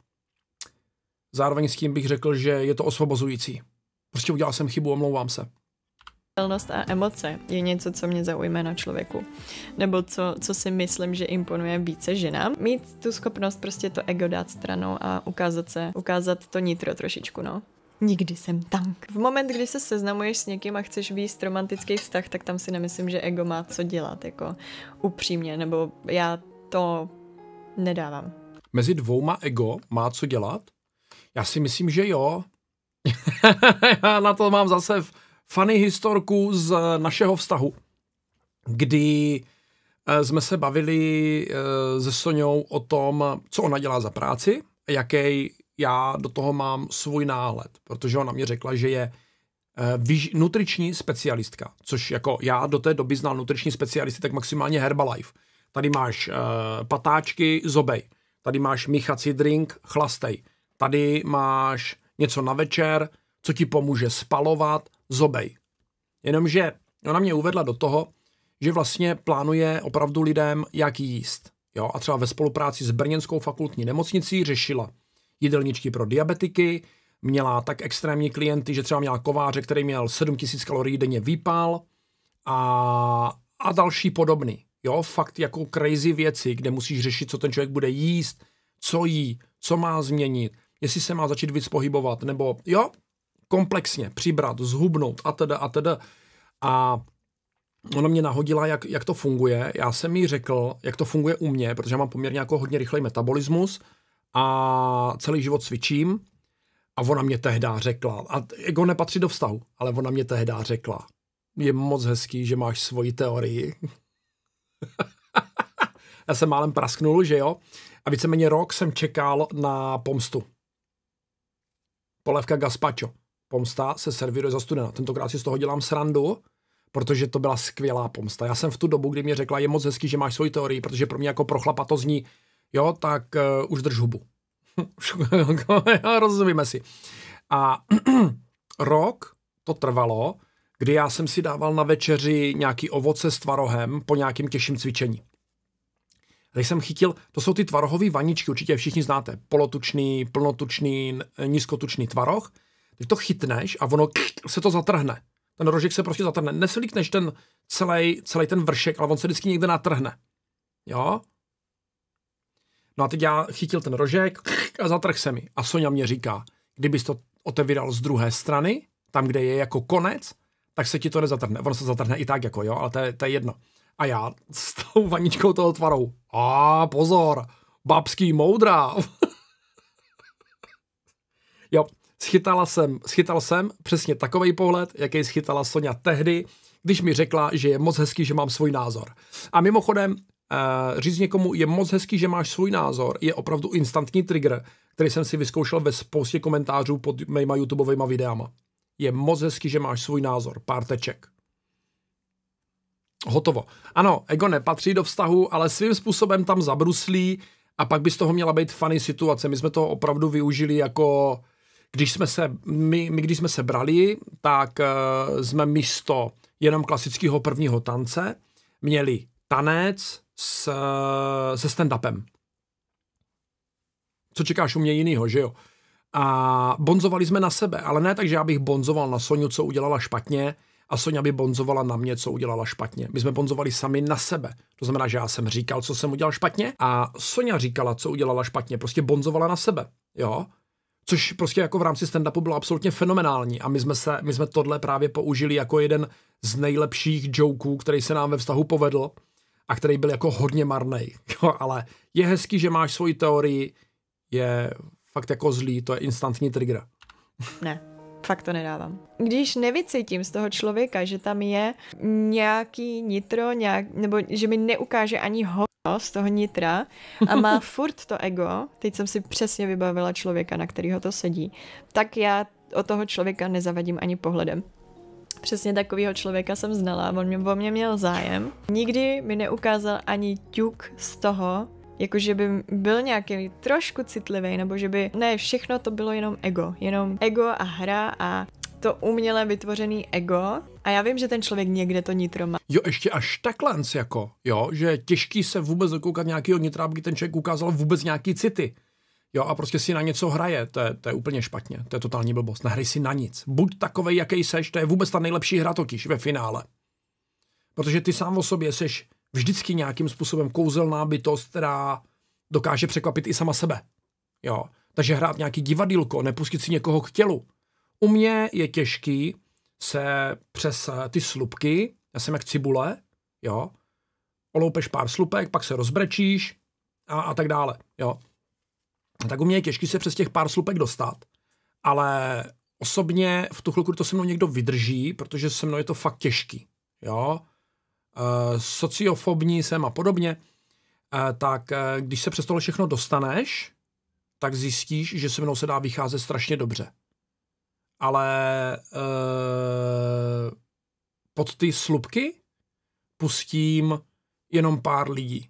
zároveň s tím bych řekl, že je to osvobozující. Prostě udělal jsem chybu, omlouvám se a emoce je něco, co mě zaujme na člověku. Nebo co, co si myslím, že imponuje více ženám. Mít tu schopnost prostě to ego dát stranou a ukázat se, ukázat to nitro trošičku, no. Nikdy jsem tank. V moment, kdy se seznamuješ s někým a chceš výst romantický vztah, tak tam si nemyslím, že ego má co dělat, jako upřímně, nebo já to nedávám. Mezi dvouma ego má co dělat? Já si myslím, že jo. já na to mám zase v funny historku z našeho vztahu, kdy eh, jsme se bavili eh, se Soňou o tom, co ona dělá za práci, jaký já do toho mám svůj náhled, protože ona mě řekla, že je eh, nutriční specialistka, což jako já do té doby znal nutriční specialisty, tak maximálně Herbalife. Tady máš patáčky, zobej. Tady máš míchací drink, chlastej. Tady máš něco na večer, co ti pomůže spalovat, zobej. Jenomže ona mě uvedla do toho, že vlastně plánuje opravdu lidem, jak jíst. Jo, a třeba ve spolupráci s Brněnskou fakultní nemocnicí řešila jídelníčky pro diabetiky, měla tak extrémní klienty, že třeba měla kováře, který měl 7000 kalorií denně výpal a, a další podobný. Jo, fakt jako crazy věci, kde musíš řešit, co ten člověk bude jíst, co jí, co má změnit, jestli se má začít víc pohybovat, nebo jo, komplexně přibrat, zhubnout a teda a teda. A ona mě nahodila, jak, jak to funguje. Já jsem jí řekl, jak to funguje u mě, protože mám poměrně jako hodně rychlej metabolismus a celý život cvičím. A ona mě tehdy řekla, a jako nepatří do vztahu, ale ona mě tehdy řekla, je moc hezký, že máš svoji teorii. Já jsem málem prasknul, že jo? A víceméně rok jsem čekal na pomstu. Polévka gazpacho. Pomsta se servíruje za studena. Tentokrát si z toho dělám srandu, protože to byla skvělá pomsta. Já jsem v tu dobu, kdy mě řekla, je moc hezký, že máš svoji teorii, protože pro mě jako pro chlapa to zní, jo, tak uh, už drž hubu. Rozumíme si. A rok to trvalo, kdy já jsem si dával na večeři nějaký ovoce s tvarohem po nějakým těžším cvičení. Teď jsem chytil, to jsou ty tvarohové vaničky, určitě všichni znáte, polotučný, plnotučný, nízkotučný tvaroh. Teď to chytneš a ono se to zatrhne. Ten rožek se prostě zatrhne. Neslíkneš ten celý, celý ten vršek, ale on se vždycky někde natrhne. Jo? No a teď já chytil ten rožek a zatrh se mi. A Sonja mě říká, kdybys to otevíral z druhé strany, tam, kde je jako konec, tak se ti to nezatrhne. Ono se zatrhne i tak, jako jo, ale to je, to je jedno. A já s tou vaničkou toho tvarou. A pozor, babský moudra. jo, schytala jsem, schytal jsem přesně takový pohled, jaký schytala Sonja tehdy, když mi řekla, že je moc hezký, že mám svůj názor. A mimochodem, uh, říct někomu, je moc hezký, že máš svůj názor, je opravdu instantní trigger, který jsem si vyzkoušel ve spoustě komentářů pod mýma YouTubeovými videama. Je moc hezký, že máš svůj názor. Pár teček. Hotovo. Ano, ego nepatří do vztahu, ale svým způsobem tam zabruslí a pak by z toho měla být funny situace. My jsme to opravdu využili jako, když jsme se, my, my když jsme se brali, tak uh, jsme místo jenom klasického prvního tance měli tanec s, se stand-upem. Co čekáš u mě jinýho, že jo? A bonzovali jsme na sebe, ale ne tak, že já bych bonzoval na Soniu, co udělala špatně, a Sonja by bonzovala na mě, co udělala špatně. My jsme bonzovali sami na sebe. To znamená, že já jsem říkal, co jsem udělal špatně a Sonja říkala, co udělala špatně. Prostě bonzovala na sebe. Jo? Což prostě jako v rámci stand-upu bylo absolutně fenomenální a my jsme, se, my jsme tohle právě použili jako jeden z nejlepších joků, který se nám ve vztahu povedl a který byl jako hodně marný. ale je hezký, že máš svoji teorii, je fakt jako zlý, to je instantní trigger. Ne, fakt to nedávám. Když nevycítím z toho člověka, že tam je nějaký nitro, nějak, nebo že mi neukáže ani ho z toho nitra a má furt to ego, teď jsem si přesně vybavila člověka, na kterýho to sedí, tak já o toho člověka nezavadím ani pohledem. Přesně takového člověka jsem znala, on mě, o mě měl zájem. Nikdy mi neukázal ani ťuk z toho, jako že by byl nějaký trošku citlivý, nebo že by, ne, všechno to bylo jenom ego, jenom ego a hra a to uměle vytvořený ego a já vím, že ten člověk někde to nitro má. Jo, ještě až takhle, jako, jo, že těžký se vůbec dokoukat nějakého nitra, aby ten člověk ukázal vůbec nějaký city. Jo, a prostě si na něco hraje, to je, to je úplně špatně, to je totální blbost, nehraj si na nic. Buď takovej, jaký seš, to je vůbec ta nejlepší hra totiž ve finále. Protože ty sám o sobě seš vždycky nějakým způsobem kouzelná bytost, která dokáže překvapit i sama sebe. Jo. Takže hrát nějaký divadílko, nepustit si někoho k tělu. U mě je těžký se přes eh, ty slupky, já jsem jak cibule, jo, oloupeš pár slupek, pak se rozbrečíš a, a tak dále, jo. Tak u mě je těžký se přes těch pár slupek dostat, ale osobně v tu chvilku to se mnou někdo vydrží, protože se mnou je to fakt těžký, jo. Uh, sociofobní jsem a podobně, uh, tak uh, když se přes tohle všechno dostaneš, tak zjistíš, že se mnou se dá vycházet strašně dobře. Ale uh, pod ty slupky pustím jenom pár lidí,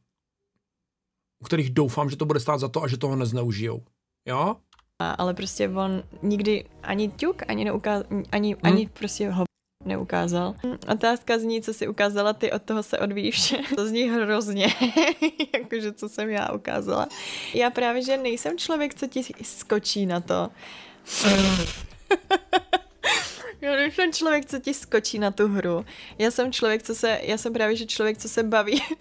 u kterých doufám, že to bude stát za to a že toho nezneužijou. Jo? Ale prostě on nikdy ani ťuk, ani, neukázal, ani, hmm. ani prostě ho neukázal. Otázka zní, co si ukázala ty, od toho se odvíjí vše. To zní hrozně, jakože co jsem já ukázala. Já právě, že nejsem člověk, co ti skočí na to. Já nejsem člověk, co ti skočí na tu hru. Já jsem člověk, co se, já jsem právě, že člověk, co se baví.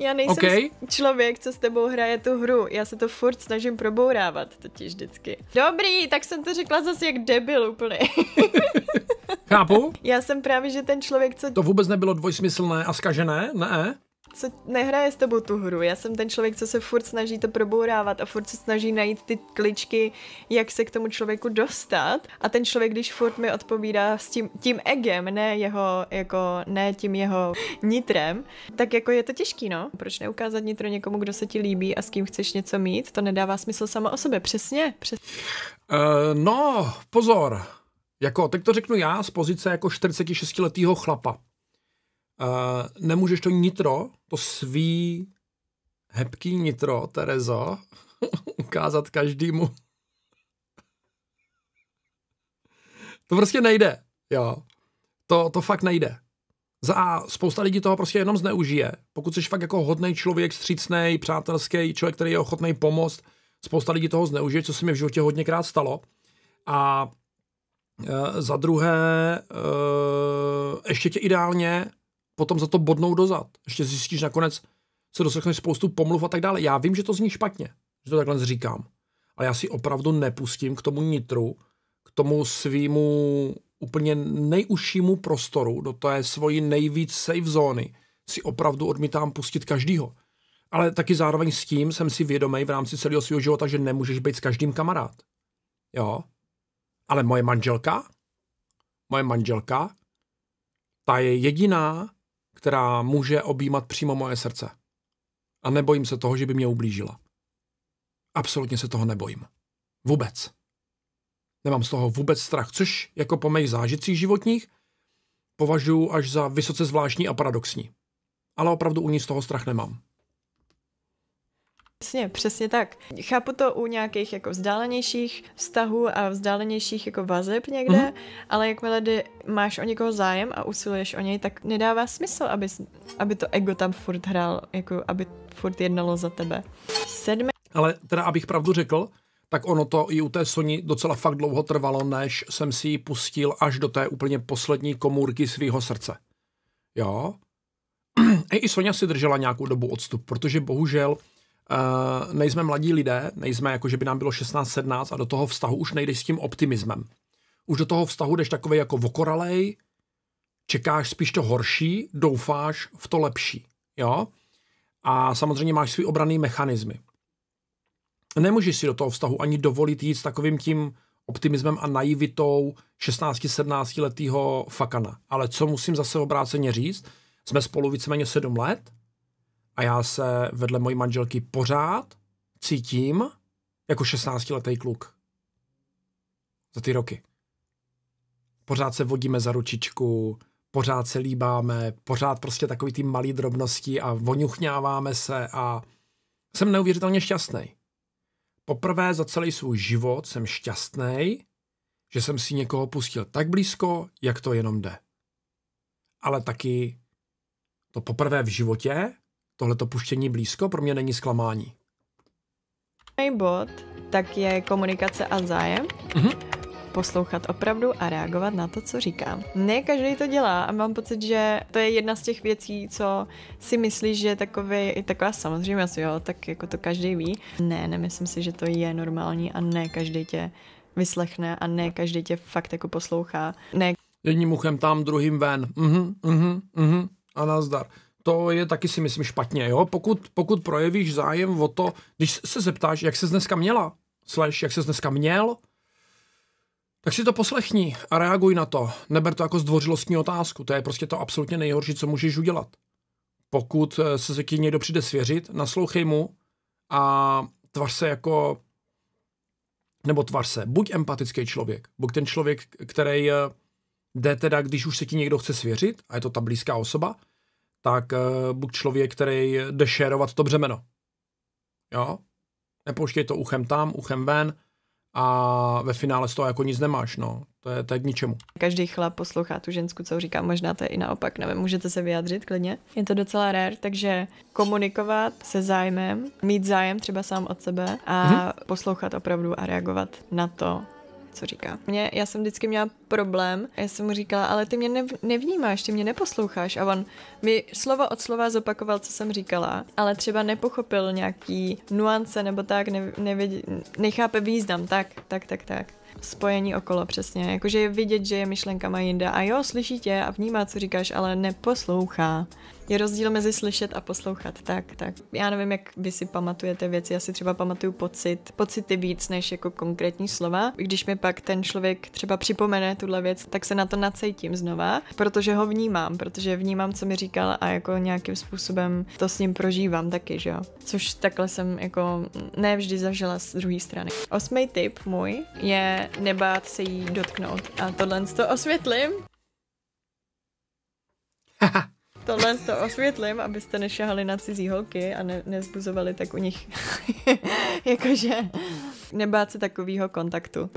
Já nejsem okay. člověk, co s tebou hraje tu hru. Já se to furt snažím probourávat, totiž vždycky. Dobrý, tak jsem to řekla zase jak debil úplně. Chápu? Já jsem právě, že ten člověk, co... To vůbec nebylo dvojsmyslné a skažené, ne? Co nehraje s tebou tu hru. Já jsem ten člověk, co se furt snaží to probourávat a furt se snaží najít ty kličky, jak se k tomu člověku dostat. A ten člověk, když furt mi odpovídá s tím, tím egem, ne jeho, jako, ne tím jeho nitrem, tak jako je to těžký, no. Proč neukázat nitro někomu, kdo se ti líbí a s kým chceš něco mít? To nedává smysl samo o sobě. Přesně. Přes... Uh, no, pozor. Jako, tak to řeknu já z pozice jako 46-letého chlapa. Nemůžeš to nitro, to svý hebký nitro, Terezo, ukázat každému. to prostě nejde, jo. To, to fakt nejde. Za spousta lidí toho prostě jenom zneužije. Pokud jsi fakt jako hodný člověk, střícný, přátelský, člověk, který je ochotný pomoct, spousta lidí toho zneužije, co se mi v životě hodněkrát stalo. A e, za druhé, e, ještě tě ideálně potom za to bodnou dozad. Ještě zjistíš nakonec, se doslechneš spoustu pomluv a tak dále. Já vím, že to zní špatně, že to takhle říkám. Ale já si opravdu nepustím k tomu nitru, k tomu svýmu úplně nejužšímu prostoru, do té svoji nejvíc safe zóny, si opravdu odmítám pustit každýho. Ale taky zároveň s tím jsem si vědomý v rámci celého svého života, že nemůžeš být s každým kamarád. Jo. Ale moje manželka, moje manželka, ta je jediná, která může objímat přímo moje srdce. A nebojím se toho, že by mě ublížila. Absolutně se toho nebojím. Vůbec. Nemám z toho vůbec strach, což jako po mých zážitcích životních považuji až za vysoce zvláštní a paradoxní. Ale opravdu u ní z toho strach nemám. Přesně, přesně tak. Chápu to u nějakých jako vzdálenějších vztahů a vzdálenějších jako vazeb někde, mm-hmm. ale jakmile kdy máš o někoho zájem a usiluješ o něj, tak nedává smysl, aby, aby to ego tam furt hrál, jako aby furt jednalo za tebe. Sedmi... Ale teda, abych pravdu řekl, tak ono to i u té Sony docela fakt dlouho trvalo, než jsem si ji pustil až do té úplně poslední komůrky svého srdce. Jo? I Sonia si držela nějakou dobu odstup, protože bohužel Uh, nejsme mladí lidé, nejsme jako, že by nám bylo 16-17 a do toho vztahu už nejdeš s tím optimismem. Už do toho vztahu jdeš takový jako vokoralej, čekáš spíš to horší, doufáš v to lepší. Jo? A samozřejmě máš svý obraný mechanismy. Nemůžeš si do toho vztahu ani dovolit jít s takovým tím optimismem a naivitou 16-17 letého fakana. Ale co musím zase obráceně říct, jsme spolu víceméně 7 let a já se vedle mojí manželky pořád cítím jako 16-letý kluk. Za ty roky. Pořád se vodíme za ručičku, pořád se líbáme, pořád prostě takový ty malý drobnosti a voňuchňáváme se a jsem neuvěřitelně šťastný. Poprvé za celý svůj život jsem šťastný, že jsem si někoho pustil tak blízko, jak to jenom jde. Ale taky to poprvé v životě, tohleto puštění blízko pro mě není zklamání. bod tak je komunikace a zájem. Mm-hmm. Poslouchat opravdu a reagovat na to, co říkám. Ne každý to dělá a mám pocit, že to je jedna z těch věcí, co si myslíš, že je takový, taková samozřejmě asi jo, tak jako to každý ví. Ne, nemyslím si, že to je normální a ne každý tě vyslechne a ne každý tě fakt jako poslouchá. Ne. Jedním uchem tam, druhým ven. Mhm, mhm, mhm. A nazdar to je taky si myslím špatně, jo? Pokud, pokud projevíš zájem o to, když se zeptáš, jak se dneska měla, slash, jak se dneska měl, tak si to poslechni a reaguj na to. Neber to jako zdvořilostní otázku. To je prostě to absolutně nejhorší, co můžeš udělat. Pokud eh, se se někdo přijde svěřit, naslouchej mu a tvař se jako nebo tvar se, buď empatický člověk, buď ten člověk, který eh, jde teda, když už se ti někdo chce svěřit, a je to ta blízká osoba, tak uh, buď člověk, který jde šérovat to břemeno. Jo? Nepouštěj to uchem tam, uchem ven a ve finále z toho jako nic nemáš, no. To je, to je k ničemu. Každý chlap poslouchá tu žensku, co říká, možná to je i naopak, nevím, můžete se vyjádřit klidně. Je to docela rare, takže komunikovat se zájmem, mít zájem třeba sám od sebe a mm-hmm. poslouchat opravdu a reagovat na to, co říká. Mě, já jsem vždycky měla problém, já jsem mu říkala, ale ty mě nev, nevnímáš, ty mě neposloucháš. A on mi slovo od slova zopakoval, co jsem říkala, ale třeba nepochopil nějaký nuance nebo tak, ne, nevědě, nechápe význam, tak, tak, tak, tak. Spojení okolo přesně. Jakože je vidět, že je myšlenka má jinde. A jo, slyší tě a vnímá, co říkáš, ale neposlouchá je rozdíl mezi slyšet a poslouchat. Tak, tak. Já nevím, jak vy si pamatujete věci, já si třeba pamatuju pocit, pocity víc než jako konkrétní slova. Když mi pak ten člověk třeba připomene tuhle věc, tak se na to nacejtím znova, protože ho vnímám, protože vnímám, co mi říkal a jako nějakým způsobem to s ním prožívám taky, že jo. Což takhle jsem jako nevždy zažila z druhé strany. Osmý tip můj je nebát se jí dotknout. A tohle to osvětlím. tohle to osvětlím, abyste nešahali na cizí holky a ne, nezbuzovali tak u nich. Jakože nebát se takového kontaktu.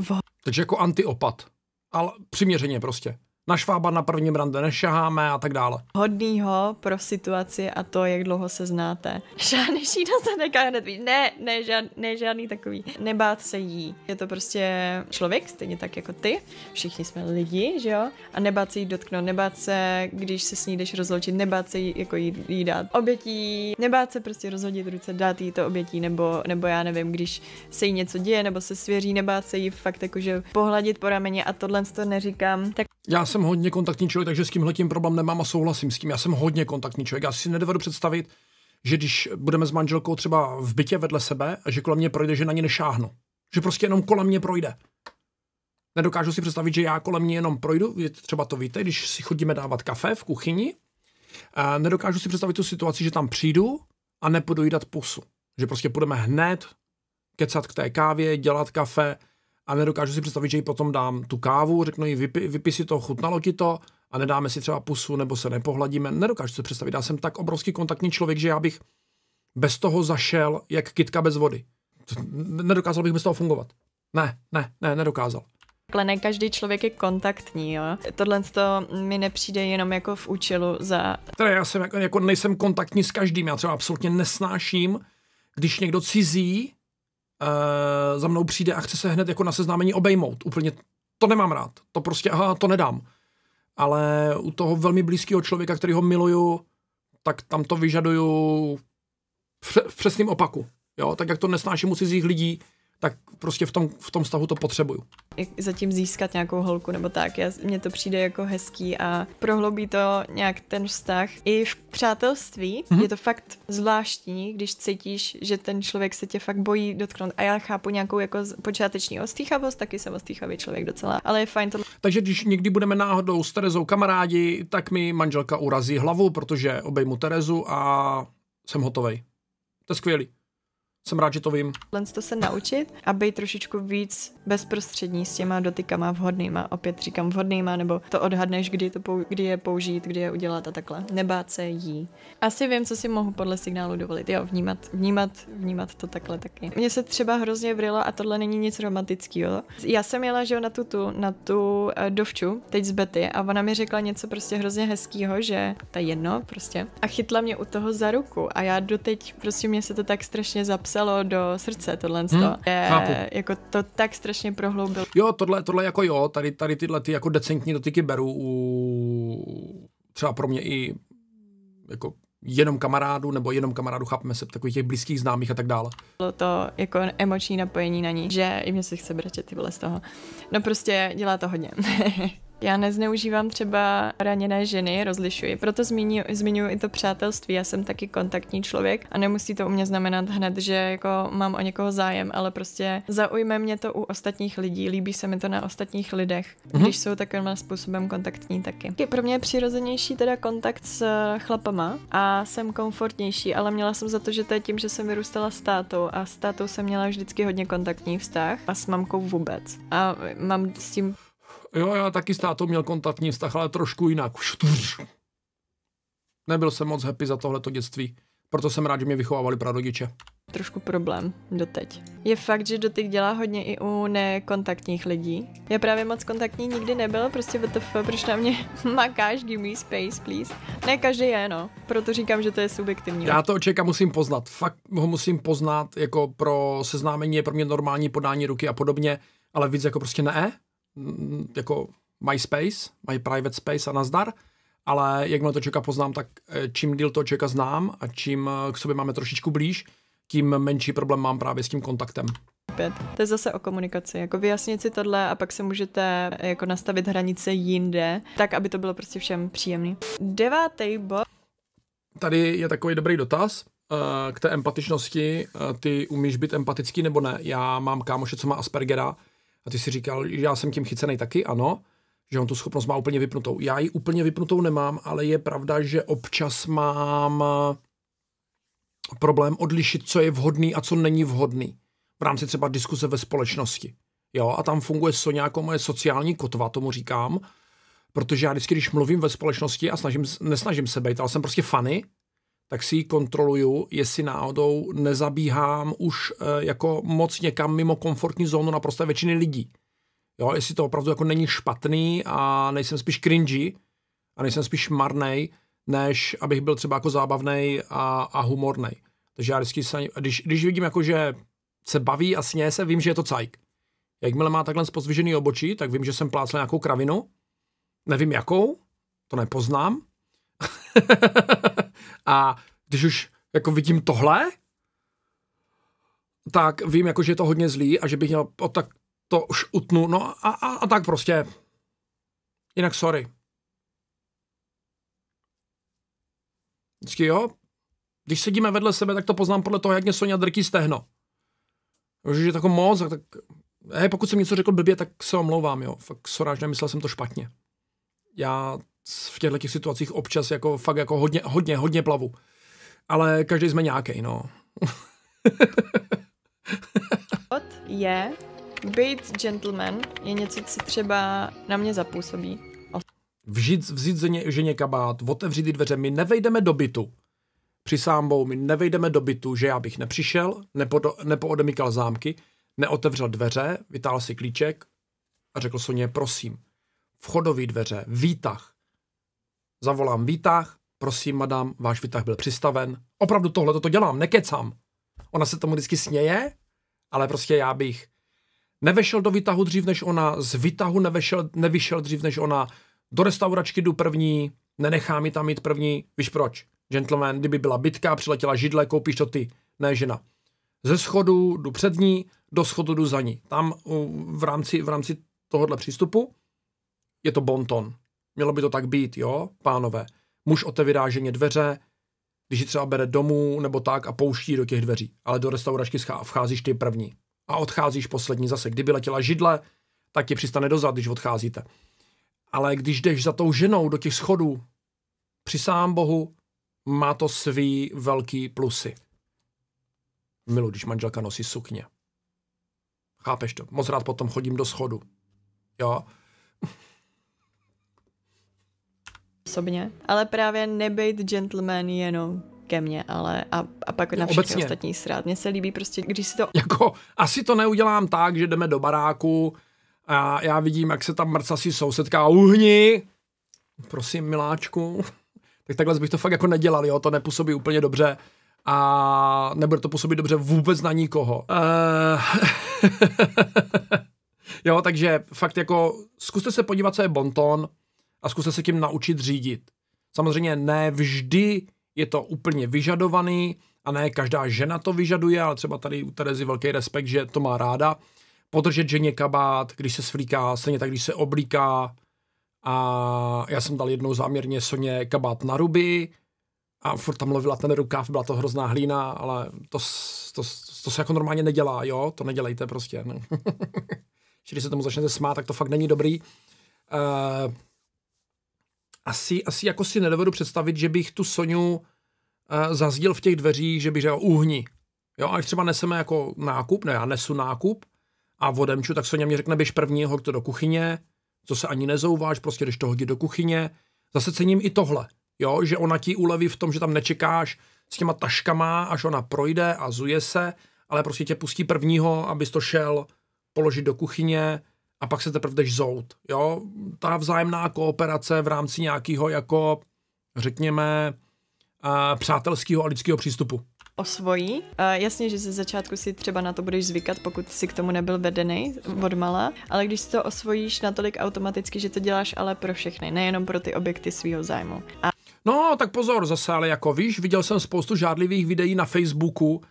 Takže jako antiopat. Ale přiměřeně prostě na švába na prvním rande nešaháme a tak dále. Hodnýho pro situaci a to, jak dlouho se znáte. Žádný šína se neká hned víc. Ne, ne, žád, ne, žádný takový. Nebát se jí. Je to prostě člověk, stejně tak jako ty. Všichni jsme lidi, že jo? A nebát se jí dotknout, nebát se, když se s ní jdeš rozloučit, nebát se jí, jako jí, jí dát obětí, nebát se prostě rozhodit ruce, dát jí to obětí, nebo, nebo já nevím, když se jí něco děje, nebo se svěří, nebát se jí fakt jakože pohladit po rameni a tohle to neříkám. Tak já jsem hodně kontaktní člověk, takže s tímhle tím problém nemám a souhlasím s tím. Já jsem hodně kontaktní člověk. Já si nedovedu představit, že když budeme s manželkou třeba v bytě vedle sebe a že kolem mě projde, že na ně nešáhnu. Že prostě jenom kolem mě projde. Nedokážu si představit, že já kolem mě jenom projdu, třeba to víte, když si chodíme dávat kafe v kuchyni, a nedokážu si představit tu situaci, že tam přijdu a nepůjdu jí dát pusu. Že prostě půjdeme hned kecat k té kávě, dělat kafe, a nedokážu si představit, že jí potom dám tu kávu, řeknu jí, vypi, vypi si to, chutnalo ti to a nedáme si třeba pusu nebo se nepohladíme. Nedokážu si představit. Já jsem tak obrovský kontaktní člověk, že já bych bez toho zašel jak kytka bez vody. Nedokázal bych bez toho fungovat. Ne, ne, ne, nedokázal. Takhle ne každý člověk je kontaktní, jo. Tohle to mi nepřijde jenom jako v účelu za... Teda já jsem jako, jako nejsem kontaktní s každým, já třeba absolutně nesnáším, když někdo cizí uh, za mnou přijde a chce se hned jako na seznámení obejmout. Úplně to nemám rád. To prostě, aha, to nedám. Ale u toho velmi blízkého člověka, který ho miluju, tak tam to vyžaduju v, v opaku. Jo, tak jak to nesnáším u cizích lidí, tak prostě v tom, v tom stavu to potřebuju. Jak zatím získat nějakou holku nebo tak, já, mně to přijde jako hezký a prohloubí to nějak ten vztah. I v přátelství mm-hmm. je to fakt zvláštní, když cítíš, že ten člověk se tě fakt bojí dotknout. A já chápu nějakou jako počáteční ostýchavost, taky jsem ostýchavý člověk docela, ale je fajn to. Takže když někdy budeme náhodou s Terezou kamarádi, tak mi manželka urazí hlavu, protože obejmu Terezu a jsem hotovej. To je skvělý jsem rád, že to vím. Len to se naučit a být trošičku víc bezprostřední s těma dotykama vhodnýma. Opět říkám vhodnýma, nebo to odhadneš, kdy, to pou, kdy je použít, kdy je udělat a takhle. Nebát se jí. Asi vím, co si mohu podle signálu dovolit. Jo, vnímat, vnímat, vnímat to takhle taky. Mně se třeba hrozně vrilo a tohle není nic romantického. Já jsem jela, že na tu, tu, na tu uh, dovču, teď z Betty a ona mi řekla něco prostě hrozně hezkého, že ta jedno prostě. A chytla mě u toho za ruku a já doteď prostě mě se to tak strašně zapsalo zapsalo do srdce tohle. Hmm, je, jako to tak strašně prohloubil. Jo, tohle, tohle jako jo, tady, tady tyhle ty jako decentní dotyky beru u třeba pro mě i jako jenom kamarádu nebo jenom kamarádu, chápeme se, takových těch blízkých známých a tak dále. Bylo to jako emoční napojení na ní, že i mě se chce brečet ty vole z toho. No prostě dělá to hodně. Já nezneužívám třeba raněné ženy, rozlišuji. Proto zmiňuji, zmiňuji i to přátelství. Já jsem taky kontaktní člověk a nemusí to u mě znamenat hned, že jako mám o někoho zájem, ale prostě zaujme mě to u ostatních lidí. Líbí se mi to na ostatních lidech, mm-hmm. když jsou takovým způsobem kontaktní taky. Pro mě je přirozenější teda kontakt s chlapama a jsem komfortnější, ale měla jsem za to, že to je tím, že jsem vyrůstala s tátou a s tátou jsem měla vždycky hodně kontaktní vztah a s mamkou vůbec. A mám s tím Jo, já taky s tátou měl kontaktní vztah, ale trošku jinak. Nebyl jsem moc happy za tohleto dětství. Proto jsem rád, že mě vychovávali prarodiče. Trošku problém doteď. Je fakt, že dotyk dělá hodně i u nekontaktních lidí. Já právě moc kontaktní nikdy nebyl, prostě WTF, proč na mě makáš, give me space, please. Ne každý je, no. Proto říkám, že to je subjektivní. Já to člověka musím poznat. Fakt ho musím poznat, jako pro seznámení je pro mě normální podání ruky a podobně, ale víc jako prostě ne. Mm, jako MySpace, My Private Space a nazdar, ale jakmile to člověka poznám, tak eh, čím díl to člověka znám a čím eh, k sobě máme trošičku blíž, tím menší problém mám právě s tím kontaktem. Pět. To je zase o komunikaci. Jako vyjasnit si tohle a pak se můžete eh, jako nastavit hranice jinde, tak, aby to bylo prostě všem příjemný. Devátý bod. Tady je takový dobrý dotaz k té empatičnosti. Ty umíš být empatický nebo ne? Já mám kámoše, co má Aspergera a ty si říkal, že já jsem tím chycený taky, ano, že on tu schopnost má úplně vypnutou. Já ji úplně vypnutou nemám, ale je pravda, že občas mám eh, problém odlišit, co je vhodný a co není vhodný v rámci třeba diskuse ve společnosti. Jo, a tam funguje so nějakou moje sociální kotva, tomu říkám, protože já vždycky, když mluvím ve společnosti a snažím, nesnažím se být, ale jsem prostě fany, tak si ji kontroluju, jestli náhodou nezabíhám už e, jako moc někam mimo komfortní zónu na prosté většiny lidí. Jo, jestli to opravdu jako není špatný a nejsem spíš cringy a nejsem spíš marnej, než abych byl třeba jako zábavný a, a humorný. Takže já vždycky se, když, když vidím jako, že se baví a sněje se, vím, že je to cajk. Jakmile má takhle pozdvižený obočí, tak vím, že jsem plácel nějakou kravinu. Nevím jakou, to nepoznám, a když už jako vidím tohle, tak vím, jako, že je to hodně zlý a že bych měl, o, tak to už utnu, no a, a, a tak prostě. Jinak sorry. Vždycky jo, když sedíme vedle sebe, tak to poznám podle toho, jak mě Sonja drtí stehno. Že je tako moc, tak hej, pokud jsem něco řekl blbě, tak se omlouvám, jo. Fakt sorry, nemyslel jsem to špatně. Já v těchto těch situacích občas jako fakt jako hodně, hodně, hodně plavu. Ale každý jsme nějaký, no. je být gentleman je něco, co třeba na mě zapůsobí. Vžít, vzít ženě, ženě kabát, otevřít dveře, my nevejdeme do bytu. Při sámbou my nevejdeme do bytu, že já bych nepřišel, nepodo, nepoodemykal zámky, neotevřel dveře, vytáhl si klíček a řekl Soně, prosím, vchodový dveře, výtah, zavolám výtah, prosím, madam, váš výtah byl přistaven. Opravdu tohle to dělám, nekecám. Ona se tomu vždycky směje, ale prostě já bych nevešel do výtahu dřív než ona, z výtahu nevešel, nevyšel dřív než ona, do restauračky jdu první, nenechá mi tam mít první, víš proč? Gentleman, kdyby byla bitka, přiletěla židle, koupíš to ty, ne žena. Ze schodu jdu před ní, do schodu jdu za ní. Tam v rámci, v rámci tohohle přístupu je to bonton. Mělo by to tak být, jo, pánové. Muž otevírá ženě dveře, když ji třeba bere domů nebo tak a pouští do těch dveří. Ale do restauračky vcházíš ty první. A odcházíš poslední zase. Kdyby letěla židle, tak ti přistane dozad, když odcházíte. Ale když jdeš za tou ženou do těch schodů, při sám Bohu, má to svý velký plusy. Milu, když manželka nosí sukně. Chápeš to? Moc rád potom chodím do schodu. Jo? Osobně, ale právě nebejt gentleman jenom ke mně, ale a, a pak na všechny Obecně. ostatní srát. Mně se líbí prostě, když si to... Jako, asi to neudělám tak, že jdeme do baráku a já vidím, jak se tam mrcasí sousedka uhni. Prosím, miláčku. tak takhle bych to fakt jako nedělal, jo, to nepůsobí úplně dobře a nebude to působit dobře vůbec na nikoho. Uh... jo, takže fakt jako zkuste se podívat, co je bonton, a zkuste se tím naučit řídit. Samozřejmě ne vždy je to úplně vyžadovaný a ne každá žena to vyžaduje, ale třeba tady u Terezy velký respekt, že to má ráda. Podržet ženě kabát, když se svlíká, stejně tak, když se oblíká, A já jsem dal jednou záměrně Soně kabát na ruby a furt tam lovila ten rukáv, byla to hrozná hlína, ale to, to, to, se jako normálně nedělá, jo, to nedělejte prostě. Ne. Když se tomu začnete smát, tak to fakt není dobrý. Uh, asi, asi jako si nedovedu představit, že bych tu Soňu uh, zazdil v těch dveřích, že bych řekl uhni. Jo, a třeba neseme jako nákup, ne, já nesu nákup a vodemču, tak Soně mě řekne, běž první, hoď to do kuchyně, co se ani nezouváš, prostě když to hodí do kuchyně. Zase cením i tohle, jo, že ona ti uleví v tom, že tam nečekáš s těma taškama, až ona projde a zuje se, ale prostě tě pustí prvního, abys to šel položit do kuchyně a pak se teprve jdeš zout, jo. Ta vzájemná kooperace v rámci nějakého jako, řekněme, uh, přátelského a lidského přístupu osvojí. Uh, jasně, že ze začátku si třeba na to budeš zvykat, pokud si k tomu nebyl vedený od mala, ale když si to osvojíš natolik automaticky, že to děláš ale pro všechny, nejenom pro ty objekty svého zájmu. A... No, tak pozor zase, ale jako víš, viděl jsem spoustu žádlivých videí na Facebooku,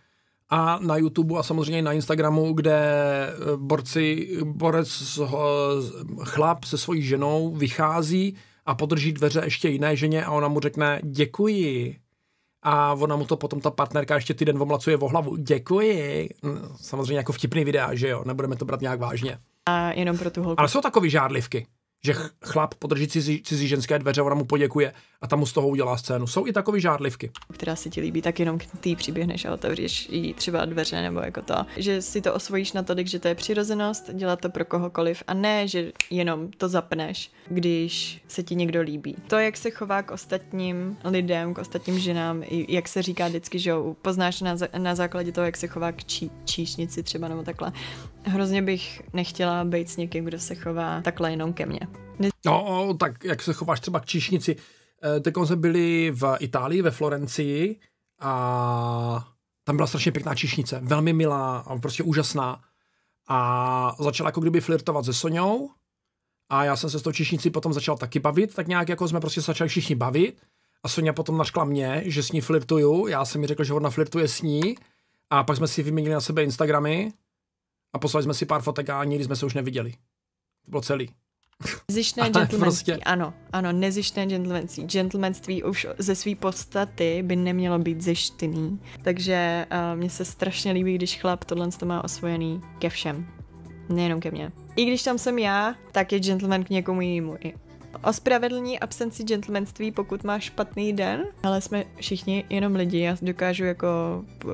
a na YouTube a samozřejmě na Instagramu, kde eh, borci, borec, chlap se svojí ženou vychází a podrží dveře ještě jiné ženě a ona mu řekne děkuji, a ona mu to potom ta partnerka ještě týden omlacuje o hlavu. Děkuji. Samozřejmě jako vtipný videa, že jo, nebudeme to brát nějak vážně. A jenom pro tu holku. Ale jsou takový žádlivky že chlap podrží cizí, cizí ženské dveře, ona mu poděkuje a tam mu z toho udělá scénu. Jsou i takové žádlivky. Která se ti líbí, tak jenom k tý přiběhneš a otevřeš jí třeba dveře nebo jako to. Že si to osvojíš natolik, že to je přirozenost, dělat to pro kohokoliv a ne, že jenom to zapneš, když se ti někdo líbí. To, jak se chová k ostatním lidem, k ostatním ženám, jak se říká vždycky, že poznáš na, na základě toho, jak se chová k čí, číšnici třeba nebo takhle. Hrozně bych nechtěla být s někým, kdo se chová takhle jenom ke mně. No, tak jak se chováš třeba k číšnici. Eh, teď jsme byli v Itálii, ve Florencii a tam byla strašně pěkná číšnice, velmi milá a prostě úžasná. A začala jako kdyby flirtovat se Soňou a já jsem se s tou číšnicí potom začal taky bavit, tak nějak jako jsme prostě začali všichni bavit a Sonja potom naškla mě, že s ní flirtuju, já jsem mi řekl, že ona flirtuje s ní a pak jsme si vyměnili na sebe Instagramy a poslali jsme si pár fotek a nikdy jsme se už neviděli. To bylo celý. Zištné gentlemanství, prostě... ano, ano, nezištné gentlemanství. Gentlemanství už ze své podstaty by nemělo být zištný, takže uh, mně se strašně líbí, když chlap tohle to má osvojený ke všem, nejenom ke mně. I když tam jsem já, tak je gentleman k někomu jinému. Ospravedlní absenci gentlemanství, pokud máš špatný den, ale jsme všichni jenom lidi. Já dokážu jako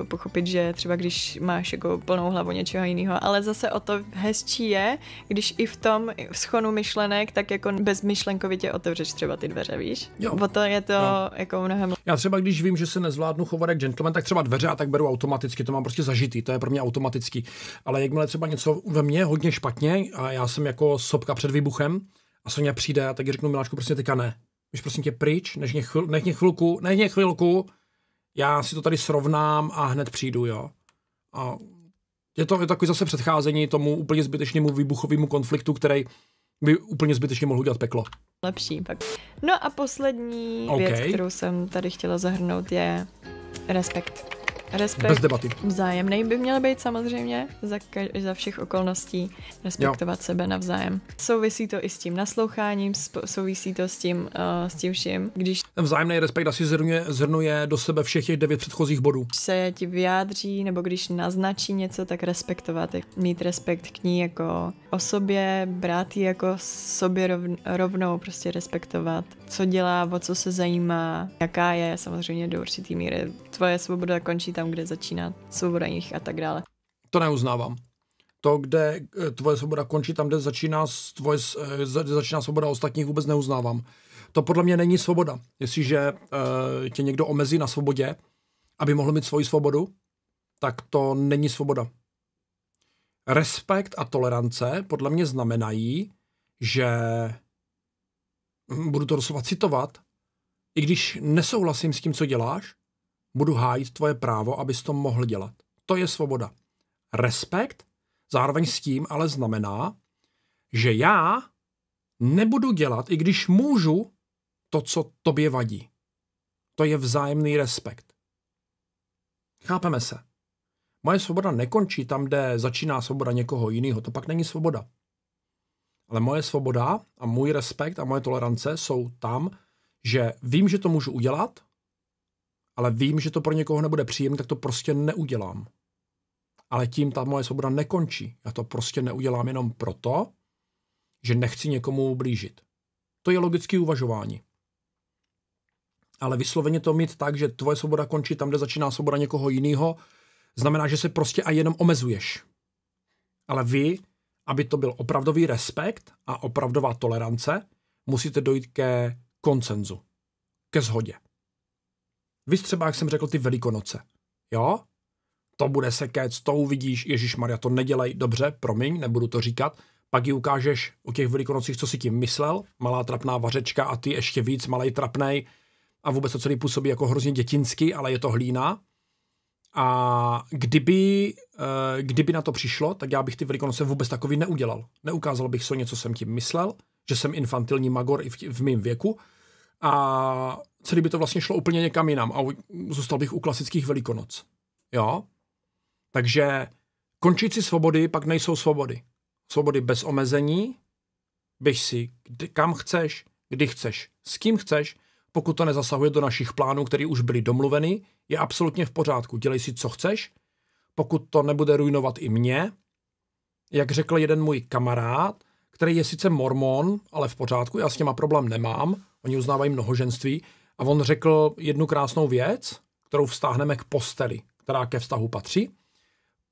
pochopit, že třeba když máš jako plnou hlavu něčeho jiného, ale zase o to hezčí je, když i v tom schonu myšlenek, tak jako bezmyšlenkovitě otevřeš třeba ty dveře, víš? Jo. O to je to jo. jako mnohem... Já třeba když vím, že se nezvládnu chovat jak gentleman, tak třeba dveře a tak beru automaticky, to mám prostě zažitý, to je pro mě automatický. Ale jakmile třeba něco ve mně hodně špatně a já jsem jako sopka před výbuchem, a Sonja přijde a tak řeknu Miláčku, prostě teďka ne. Víš, prosím tě pryč, než mě, chvil, nech mě chvilku, nech mě chvilku, já si to tady srovnám a hned přijdu, jo. A je to, je takový zase předcházení tomu úplně zbytečnému výbuchovému konfliktu, který by úplně zbytečně mohl udělat peklo. Lepší pak. No a poslední okay. věc, kterou jsem tady chtěla zahrnout, je respekt. Respekt Bez debaty. vzájemný by měl být samozřejmě za, ka- za všech okolností. Respektovat jo. sebe navzájem. Souvisí to i s tím nasloucháním, souvisí to s tím, uh, s tím vším. Když ten vzájemný respekt asi zhrnuje, zhrnuje do sebe všech těch devět předchozích bodů. Když se ti vyjádří nebo když naznačí něco, tak respektovat. Mít respekt k ní jako osobě, brát ji jako sobě rovnou, prostě respektovat. Co dělá, o co se zajímá, jaká je samozřejmě do určitý míry. Tvoje svoboda končí tam, kde začíná svoboda jiných a tak dále. To neuznávám. To, kde eh, tvoje svoboda končí, tam, kde začíná, tvoje, eh, začíná svoboda ostatních, vůbec neuznávám. To podle mě není svoboda. Jestliže uh, tě někdo omezí na svobodě, aby mohl mít svoji svobodu, tak to není svoboda. Respekt a tolerance podle mě znamenají, že budu to doslova citovat, i když nesouhlasím s tím, co děláš, budu hájit tvoje právo, abys to mohl dělat. To je svoboda. Respekt zároveň s tím ale znamená, že já nebudu dělat, i když můžu, to, co tobě vadí. To je vzájemný respekt. Chápeme se. Moje svoboda nekončí tam, kde začíná svoboda někoho jiného. To pak není svoboda. Ale moje svoboda a můj respekt a moje tolerance jsou tam, že vím, že to můžu udělat, ale vím, že to pro někoho nebude příjemné, tak to prostě neudělám. Ale tím ta moje svoboda nekončí. Já to prostě neudělám jenom proto, že nechci někomu ublížit. To je logické uvažování. Ale vysloveně to mít tak, že tvoje svoboda končí tam, kde začíná svoboda někoho jiného, znamená, že se prostě a jenom omezuješ. Ale vy, aby to byl opravdový respekt a opravdová tolerance, musíte dojít ke koncenzu, ke shodě. Vy třeba, jak jsem řekl, ty velikonoce. Jo? To bude se kec, to uvidíš, Ježíš Maria, to nedělej, dobře, promiň, nebudu to říkat, pak ji ukážeš o těch velikonocích, co si tím myslel, malá trapná vařečka a ty ještě víc malej trapnej a vůbec to celý působí jako hrozně dětinsky, ale je to hlína. A kdyby, eh, kdyby na to přišlo, tak já bych ty velikonoce vůbec takový neudělal. Neukázal bych so něco, jsem tím myslel, že jsem infantilní magor i v, v mém věku a celý by to vlastně šlo úplně někam jinam a zůstal bych u klasických velikonoc. Jo? Takže končící svobody pak nejsou svobody. Svobody bez omezení, běž si kdy, kam chceš, kdy chceš, s kým chceš, pokud to nezasahuje do našich plánů, které už byly domluveny, je absolutně v pořádku. Dělej si, co chceš, pokud to nebude ruinovat i mě. Jak řekl jeden můj kamarád, který je sice mormon, ale v pořádku, já s těma problém nemám, oni uznávají mnohoženství, a on řekl jednu krásnou věc, kterou vztáhneme k posteli, která ke vztahu patří.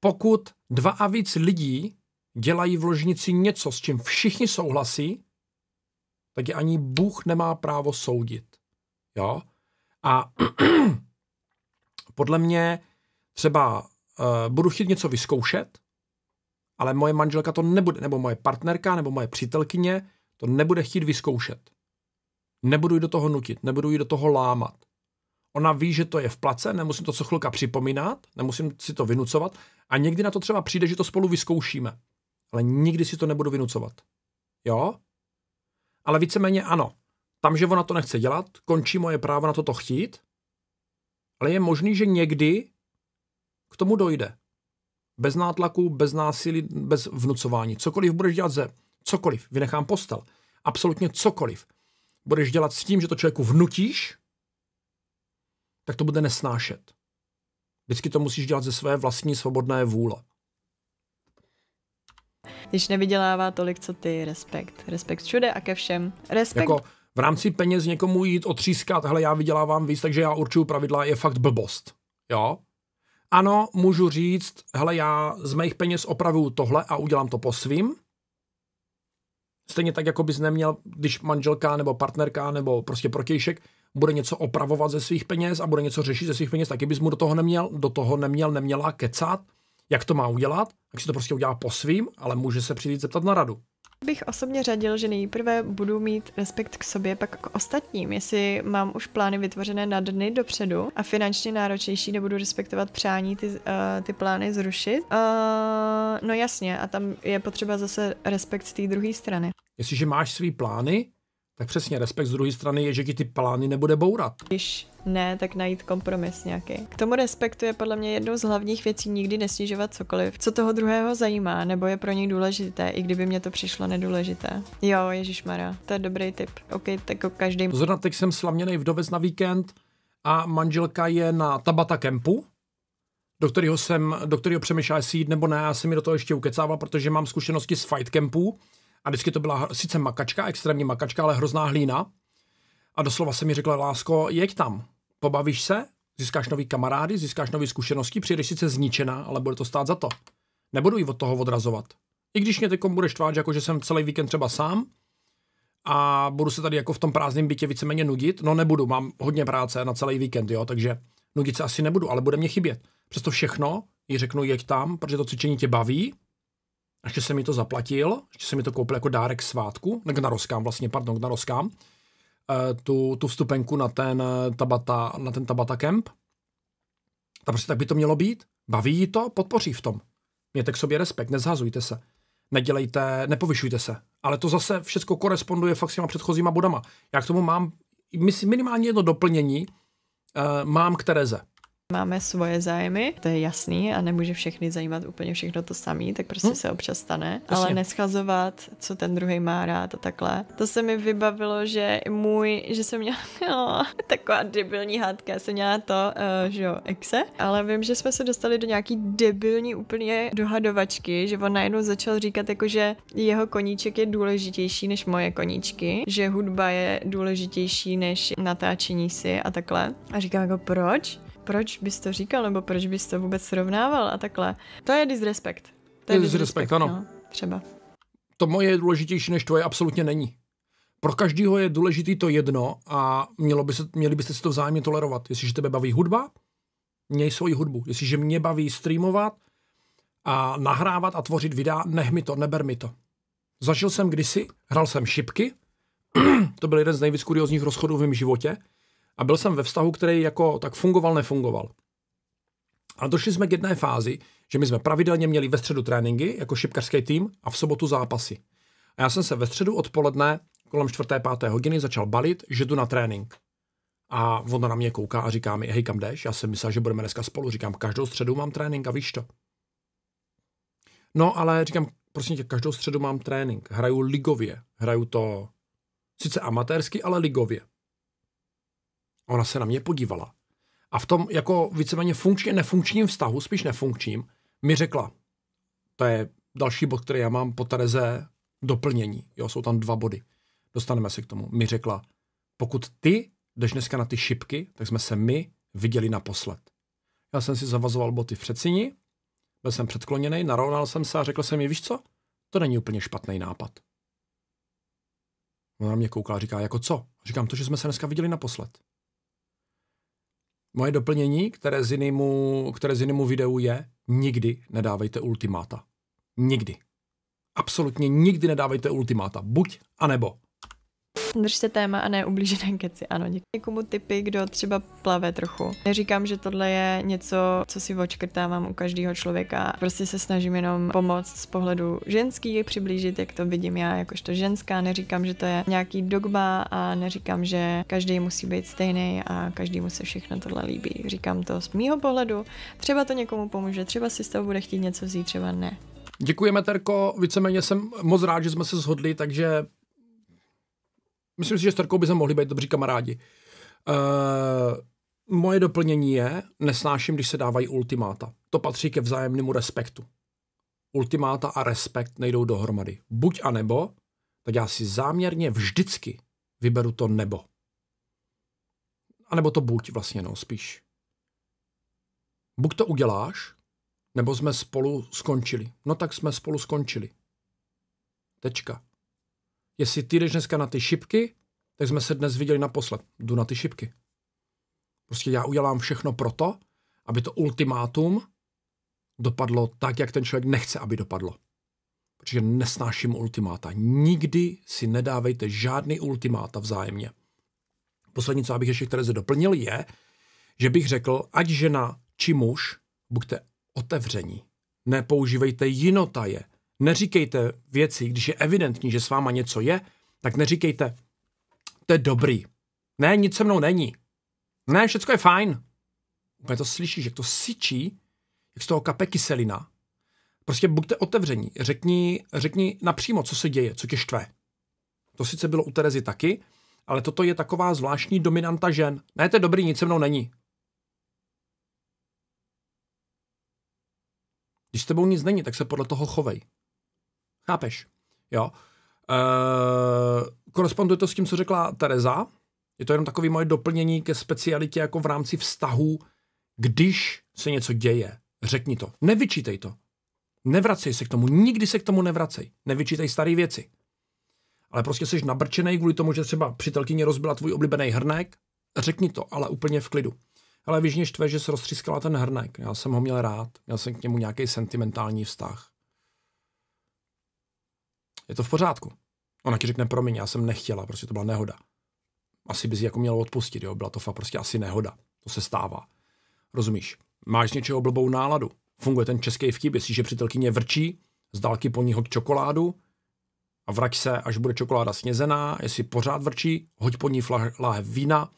Pokud dva a víc lidí dělají v ložnici něco, s čím všichni souhlasí, tak je ani Bůh nemá právo soudit. Jo? A podle mě třeba uh, budu chtít něco vyzkoušet, ale moje manželka to nebude, nebo moje partnerka, nebo moje přítelkyně to nebude chtít vyzkoušet. Nebudu jí do toho nutit, nebudu jí do toho lámat. Ona ví, že to je v place, nemusím to co chvilka připomínat, nemusím si to vynucovat a někdy na to třeba přijde, že to spolu vyzkoušíme. Ale nikdy si to nebudu vynucovat. Jo? Ale víceméně ano. Tam, že ona to nechce dělat, končí moje právo na toto chtít, ale je možný, že někdy k tomu dojde. Bez nátlaku, bez násilí, bez vnucování. Cokoliv budeš dělat ze cokoliv, vynechám postel, absolutně cokoliv, budeš dělat s tím, že to člověku vnutíš, tak to bude nesnášet. Vždycky to musíš dělat ze své vlastní svobodné vůle. Když nevydělává tolik, co ty, respekt. Respekt všude a ke všem. Respekt... Jako v rámci peněz někomu jít otřískat, hele, já vydělávám víc, takže já určuju pravidla, je fakt blbost. Jo? Ano, můžu říct, hele, já z mých peněz opravuju tohle a udělám to po svým, Stejně tak, jako bys neměl, když manželka nebo partnerka nebo prostě protějšek bude něco opravovat ze svých peněz a bude něco řešit ze svých peněz, taky bys mu do toho neměl, do toho neměl, neměla kecat, jak to má udělat, tak si to prostě udělá po svým, ale může se přijít zeptat na radu bych osobně řadil, že nejprve budu mít respekt k sobě, pak k ostatním. Jestli mám už plány vytvořené na dny dopředu a finančně náročnější, nebudu respektovat přání ty, uh, ty plány zrušit. Uh, no jasně, a tam je potřeba zase respekt z té druhé strany. Jestliže máš svý plány, tak přesně respekt z druhé strany je, že ti ty plány nebude bourat. Když ne, tak najít kompromis nějaký. K tomu respektu je podle mě jednou z hlavních věcí nikdy nesnižovat cokoliv, co toho druhého zajímá, nebo je pro něj důležité, i kdyby mě to přišlo nedůležité. Jo, Ježíš Mara, to je dobrý tip. OK, tak každý. Zrovna teď jsem slaměný vdovec na víkend a manželka je na Tabata kempu, do kterého jsem, do kterého přemýšlel, jestli jít nebo ne, já jsem mi do toho ještě ukecával, protože mám zkušenosti z fight campu a vždycky to byla sice makačka, extrémní makačka, ale hrozná hlína. A doslova se mi řekla, lásko, jeď tam, pobavíš se, získáš nový kamarády, získáš nové zkušenosti, přijdeš sice zničená, ale bude to stát za to. Nebudu jí od toho odrazovat. I když mě teď budeš tvát, jako že jsem celý víkend třeba sám a budu se tady jako v tom prázdném bytě víceméně nudit, no nebudu, mám hodně práce na celý víkend, jo, takže nudit se asi nebudu, ale bude mě chybět. Přesto všechno jí řeknu, jeď tam, protože to cvičení tě baví, ještě jsem mi to zaplatil, ještě jsem mi to koupil jako dárek svátku, k narozkám vlastně, pardon, k narozkám, tu, tu vstupenku na ten eh, tabata, na ten tabata camp. Tak prostě tak by to mělo být. Baví jí to, podpoří v tom. Mějte k sobě respekt, nezhazujte se. Nedělejte, nepovyšujte se. Ale to zase všechno koresponduje fakt s těma předchozíma bodama. Já k tomu mám minimálně jedno doplnění, uh, mám k Tereze. Máme svoje zájmy, to je jasný a nemůže všechny zajímat úplně všechno to samé, tak prostě hmm. se občas stane. Jasně. Ale neschazovat, co ten druhý má rád a takhle. To se mi vybavilo, že můj, že jsem měla no, taková debilní hádka, já jsem měla to, uh, že jo, exe, ale vím, že jsme se dostali do nějaký debilní úplně dohadovačky, že on najednou začal říkat jako, že jeho koníček je důležitější než moje koníčky, že hudba je důležitější než natáčení si a takhle. A říkám jako proč? Proč bys to říkal, nebo proč bys to vůbec srovnával a takhle. To je disrespekt. To je disrespekt, ano. No, třeba. To moje je důležitější než tvoje absolutně není. Pro každého je důležitý to jedno a mělo by se, měli byste si to vzájemně tolerovat. Jestliže tebe baví hudba, měj svoji hudbu. Jestliže mě baví streamovat a nahrávat a tvořit videa, nech mi to, neber mi to. Zažil jsem kdysi, hrál jsem šipky, to byl jeden z nejvíc kuriozních rozchodů v mém životě, a byl jsem ve vztahu, který jako tak fungoval, nefungoval. A došli jsme k jedné fázi, že my jsme pravidelně měli ve středu tréninky jako šipkarský tým a v sobotu zápasy. A já jsem se ve středu odpoledne kolem čtvrté, páté hodiny začal balit, že jdu na trénink. A on na mě kouká a říká mi, hej, kam jdeš? Já jsem myslel, že budeme dneska spolu. Říkám, každou středu mám trénink a víš to. No, ale říkám, prosím tě, každou středu mám trénink. Hraju ligově. Hraju to sice amatérsky, ale ligově. Ona se na mě podívala. A v tom jako víceméně funkčně nefunkčním vztahu, spíš nefunkčním, mi řekla, to je další bod, který já mám po Tereze doplnění. Jo, jsou tam dva body. Dostaneme se k tomu. Mi řekla, pokud ty jdeš dneska na ty šipky, tak jsme se my viděli naposled. Já jsem si zavazoval boty v předsíni, byl jsem předkloněný, narovnal jsem se a řekl jsem mi, víš co, to není úplně špatný nápad. Ona na mě koukala a říká, jako co? Říkám to, že jsme se dneska viděli naposled. Moje doplnění, které z jinému, které z jinému videu je, nikdy nedávejte ultimáta. Nikdy. Absolutně nikdy nedávejte ultimáta. Buď a nebo. Držte téma a ne ublížené keci. Ano, někomu typy, kdo třeba plave trochu. Neříkám, že tohle je něco, co si očkrtávám u každého člověka. Prostě se snažím jenom pomoct z pohledu ženský, přiblížit, jak to vidím já jakožto ženská. Neříkám, že to je nějaký dogma a neříkám, že každý musí být stejný a každý mu se všechno tohle líbí. Říkám to z mýho pohledu. Třeba to někomu pomůže, třeba si z toho bude chtít něco vzít, třeba ne. Děkujeme, Terko. Víceméně jsem moc rád, že jsme se shodli, takže myslím si, že s Terkou by se mohli být dobří kamarádi. Uh, moje doplnění je, nesnáším, když se dávají ultimáta. To patří ke vzájemnému respektu. Ultimáta a respekt nejdou dohromady. Buď a nebo, tak já si záměrně vždycky vyberu to nebo. A nebo to buď vlastně, no, spíš. Buď to uděláš, nebo jsme spolu skončili. No tak jsme spolu skončili. Tečka jestli ty jdeš dneska na ty šipky, tak jsme se dnes viděli naposled. Jdu na ty šipky. Prostě já udělám všechno proto, aby to ultimátum dopadlo tak, jak ten člověk nechce, aby dopadlo. Protože nesnáším ultimáta. Nikdy si nedávejte žádný ultimáta vzájemně. Poslední, co abych ještě Tereze doplnil, je, že bych řekl, ať žena či muž, buďte otevření. Nepoužívejte jinotaje, neříkejte věci, když je evidentní, že s váma něco je, tak neříkejte, to je dobrý. Ne, nic se mnou není. Ne, všechno je fajn. Úplně to slyšíš, jak to syčí, jak z toho kape kyselina. Prostě buďte otevření. Řekni, řekni napřímo, co se děje, co tě štve. To sice bylo u Terezy taky, ale toto je taková zvláštní dominanta žen. Ne, to je dobrý, nic se mnou není. Když s tebou nic není, tak se podle toho chovej. Chápeš? Jo. Uh, koresponduje to s tím, co řekla Tereza. Je to jenom takový moje doplnění ke specialitě jako v rámci vztahu, když se něco děje. Řekni to. Nevyčítej to. Nevracej se k tomu. Nikdy se k tomu nevracej. Nevyčítej staré věci. Ale prostě jsi nabrčený kvůli tomu, že třeba přítelkyně rozbila tvůj oblíbený hrnek. Řekni to, ale úplně v klidu. Ale víš, mě štve, že se roztřískala ten hrnek. Já jsem ho měl rád. Měl jsem k němu nějaký sentimentální vztah je to v pořádku. Ona ti řekne, promiň, já jsem nechtěla, prostě to byla nehoda. Asi bys jako měl odpustit, jo, byla to fakt prostě asi nehoda. To se stává. Rozumíš? Máš něčeho blbou náladu. Funguje ten český vtip, jestliže přítelkyně vrčí, z dálky po ní hoď čokoládu a vrať se, až bude čokoláda snězená, jestli pořád vrčí, hoď po ní láhev vína,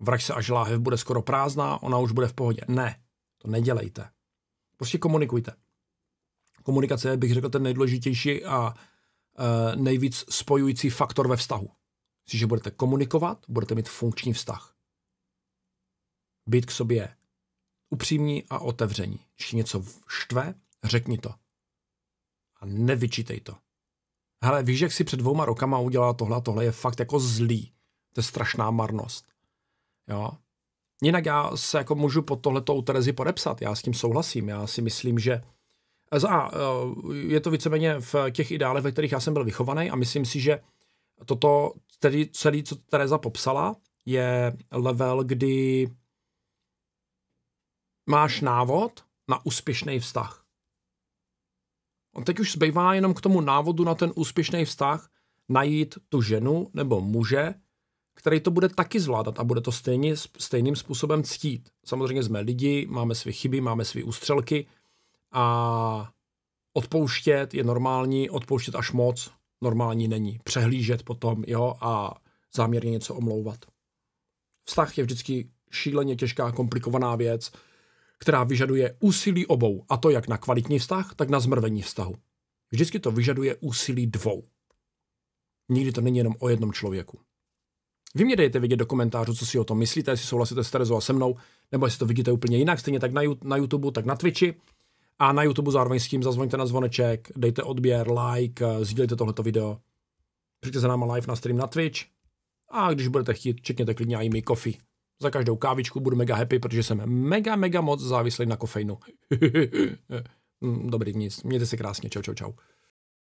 Vrať se až láhev bude skoro prázdná, ona už bude v pohodě. Ne, to nedělejte. Prostě komunikujte. Komunikace je, bych řekl, ten nejdůležitější a nejvíc spojující faktor ve vztahu. Když budete komunikovat, budete mít funkční vztah. Být k sobě upřímní a otevření. Když něco štve, řekni to. A nevyčítej to. Hele, víš, jak si před dvouma rokama udělala tohle, tohle je fakt jako zlý. To je strašná marnost. Jo. Jinak já se jako můžu pod tohleto u Terezy podepsat, já s tím souhlasím. Já si myslím, že a je to víceméně v těch ideálech, ve kterých já jsem byl vychovaný a myslím si, že toto, tedy celý, co Tereza popsala, je level, kdy máš návod na úspěšný vztah. On teď už zbývá jenom k tomu návodu na ten úspěšný vztah najít tu ženu nebo muže, který to bude taky zvládat a bude to stejně, stejným způsobem ctít. Samozřejmě jsme lidi, máme své chyby, máme své ústřelky a odpouštět je normální, odpouštět až moc normální není. Přehlížet potom, jo, a záměrně něco omlouvat. Vztah je vždycky šíleně těžká, komplikovaná věc, která vyžaduje úsilí obou, a to jak na kvalitní vztah, tak na zmrvení vztahu. Vždycky to vyžaduje úsilí dvou. Nikdy to není jenom o jednom člověku. Vy mě dejte vidět do komentářů, co si o tom myslíte, jestli souhlasíte s Terezou a se mnou, nebo jestli to vidíte úplně jinak, stejně tak na, na YouTube, tak na Twitchi. A na YouTube zároveň s tím zazvoňte na zvoneček, dejte odběr, like, sdílejte tohleto video. Přijďte za náma live na stream na Twitch. A když budete chtít, čekněte klidně i mi coffee. Za každou kávičku budu mega happy, protože jsem mega, mega moc závislý na kofeinu. Dobrý, nic. Mějte se krásně. Čau, čau, čau.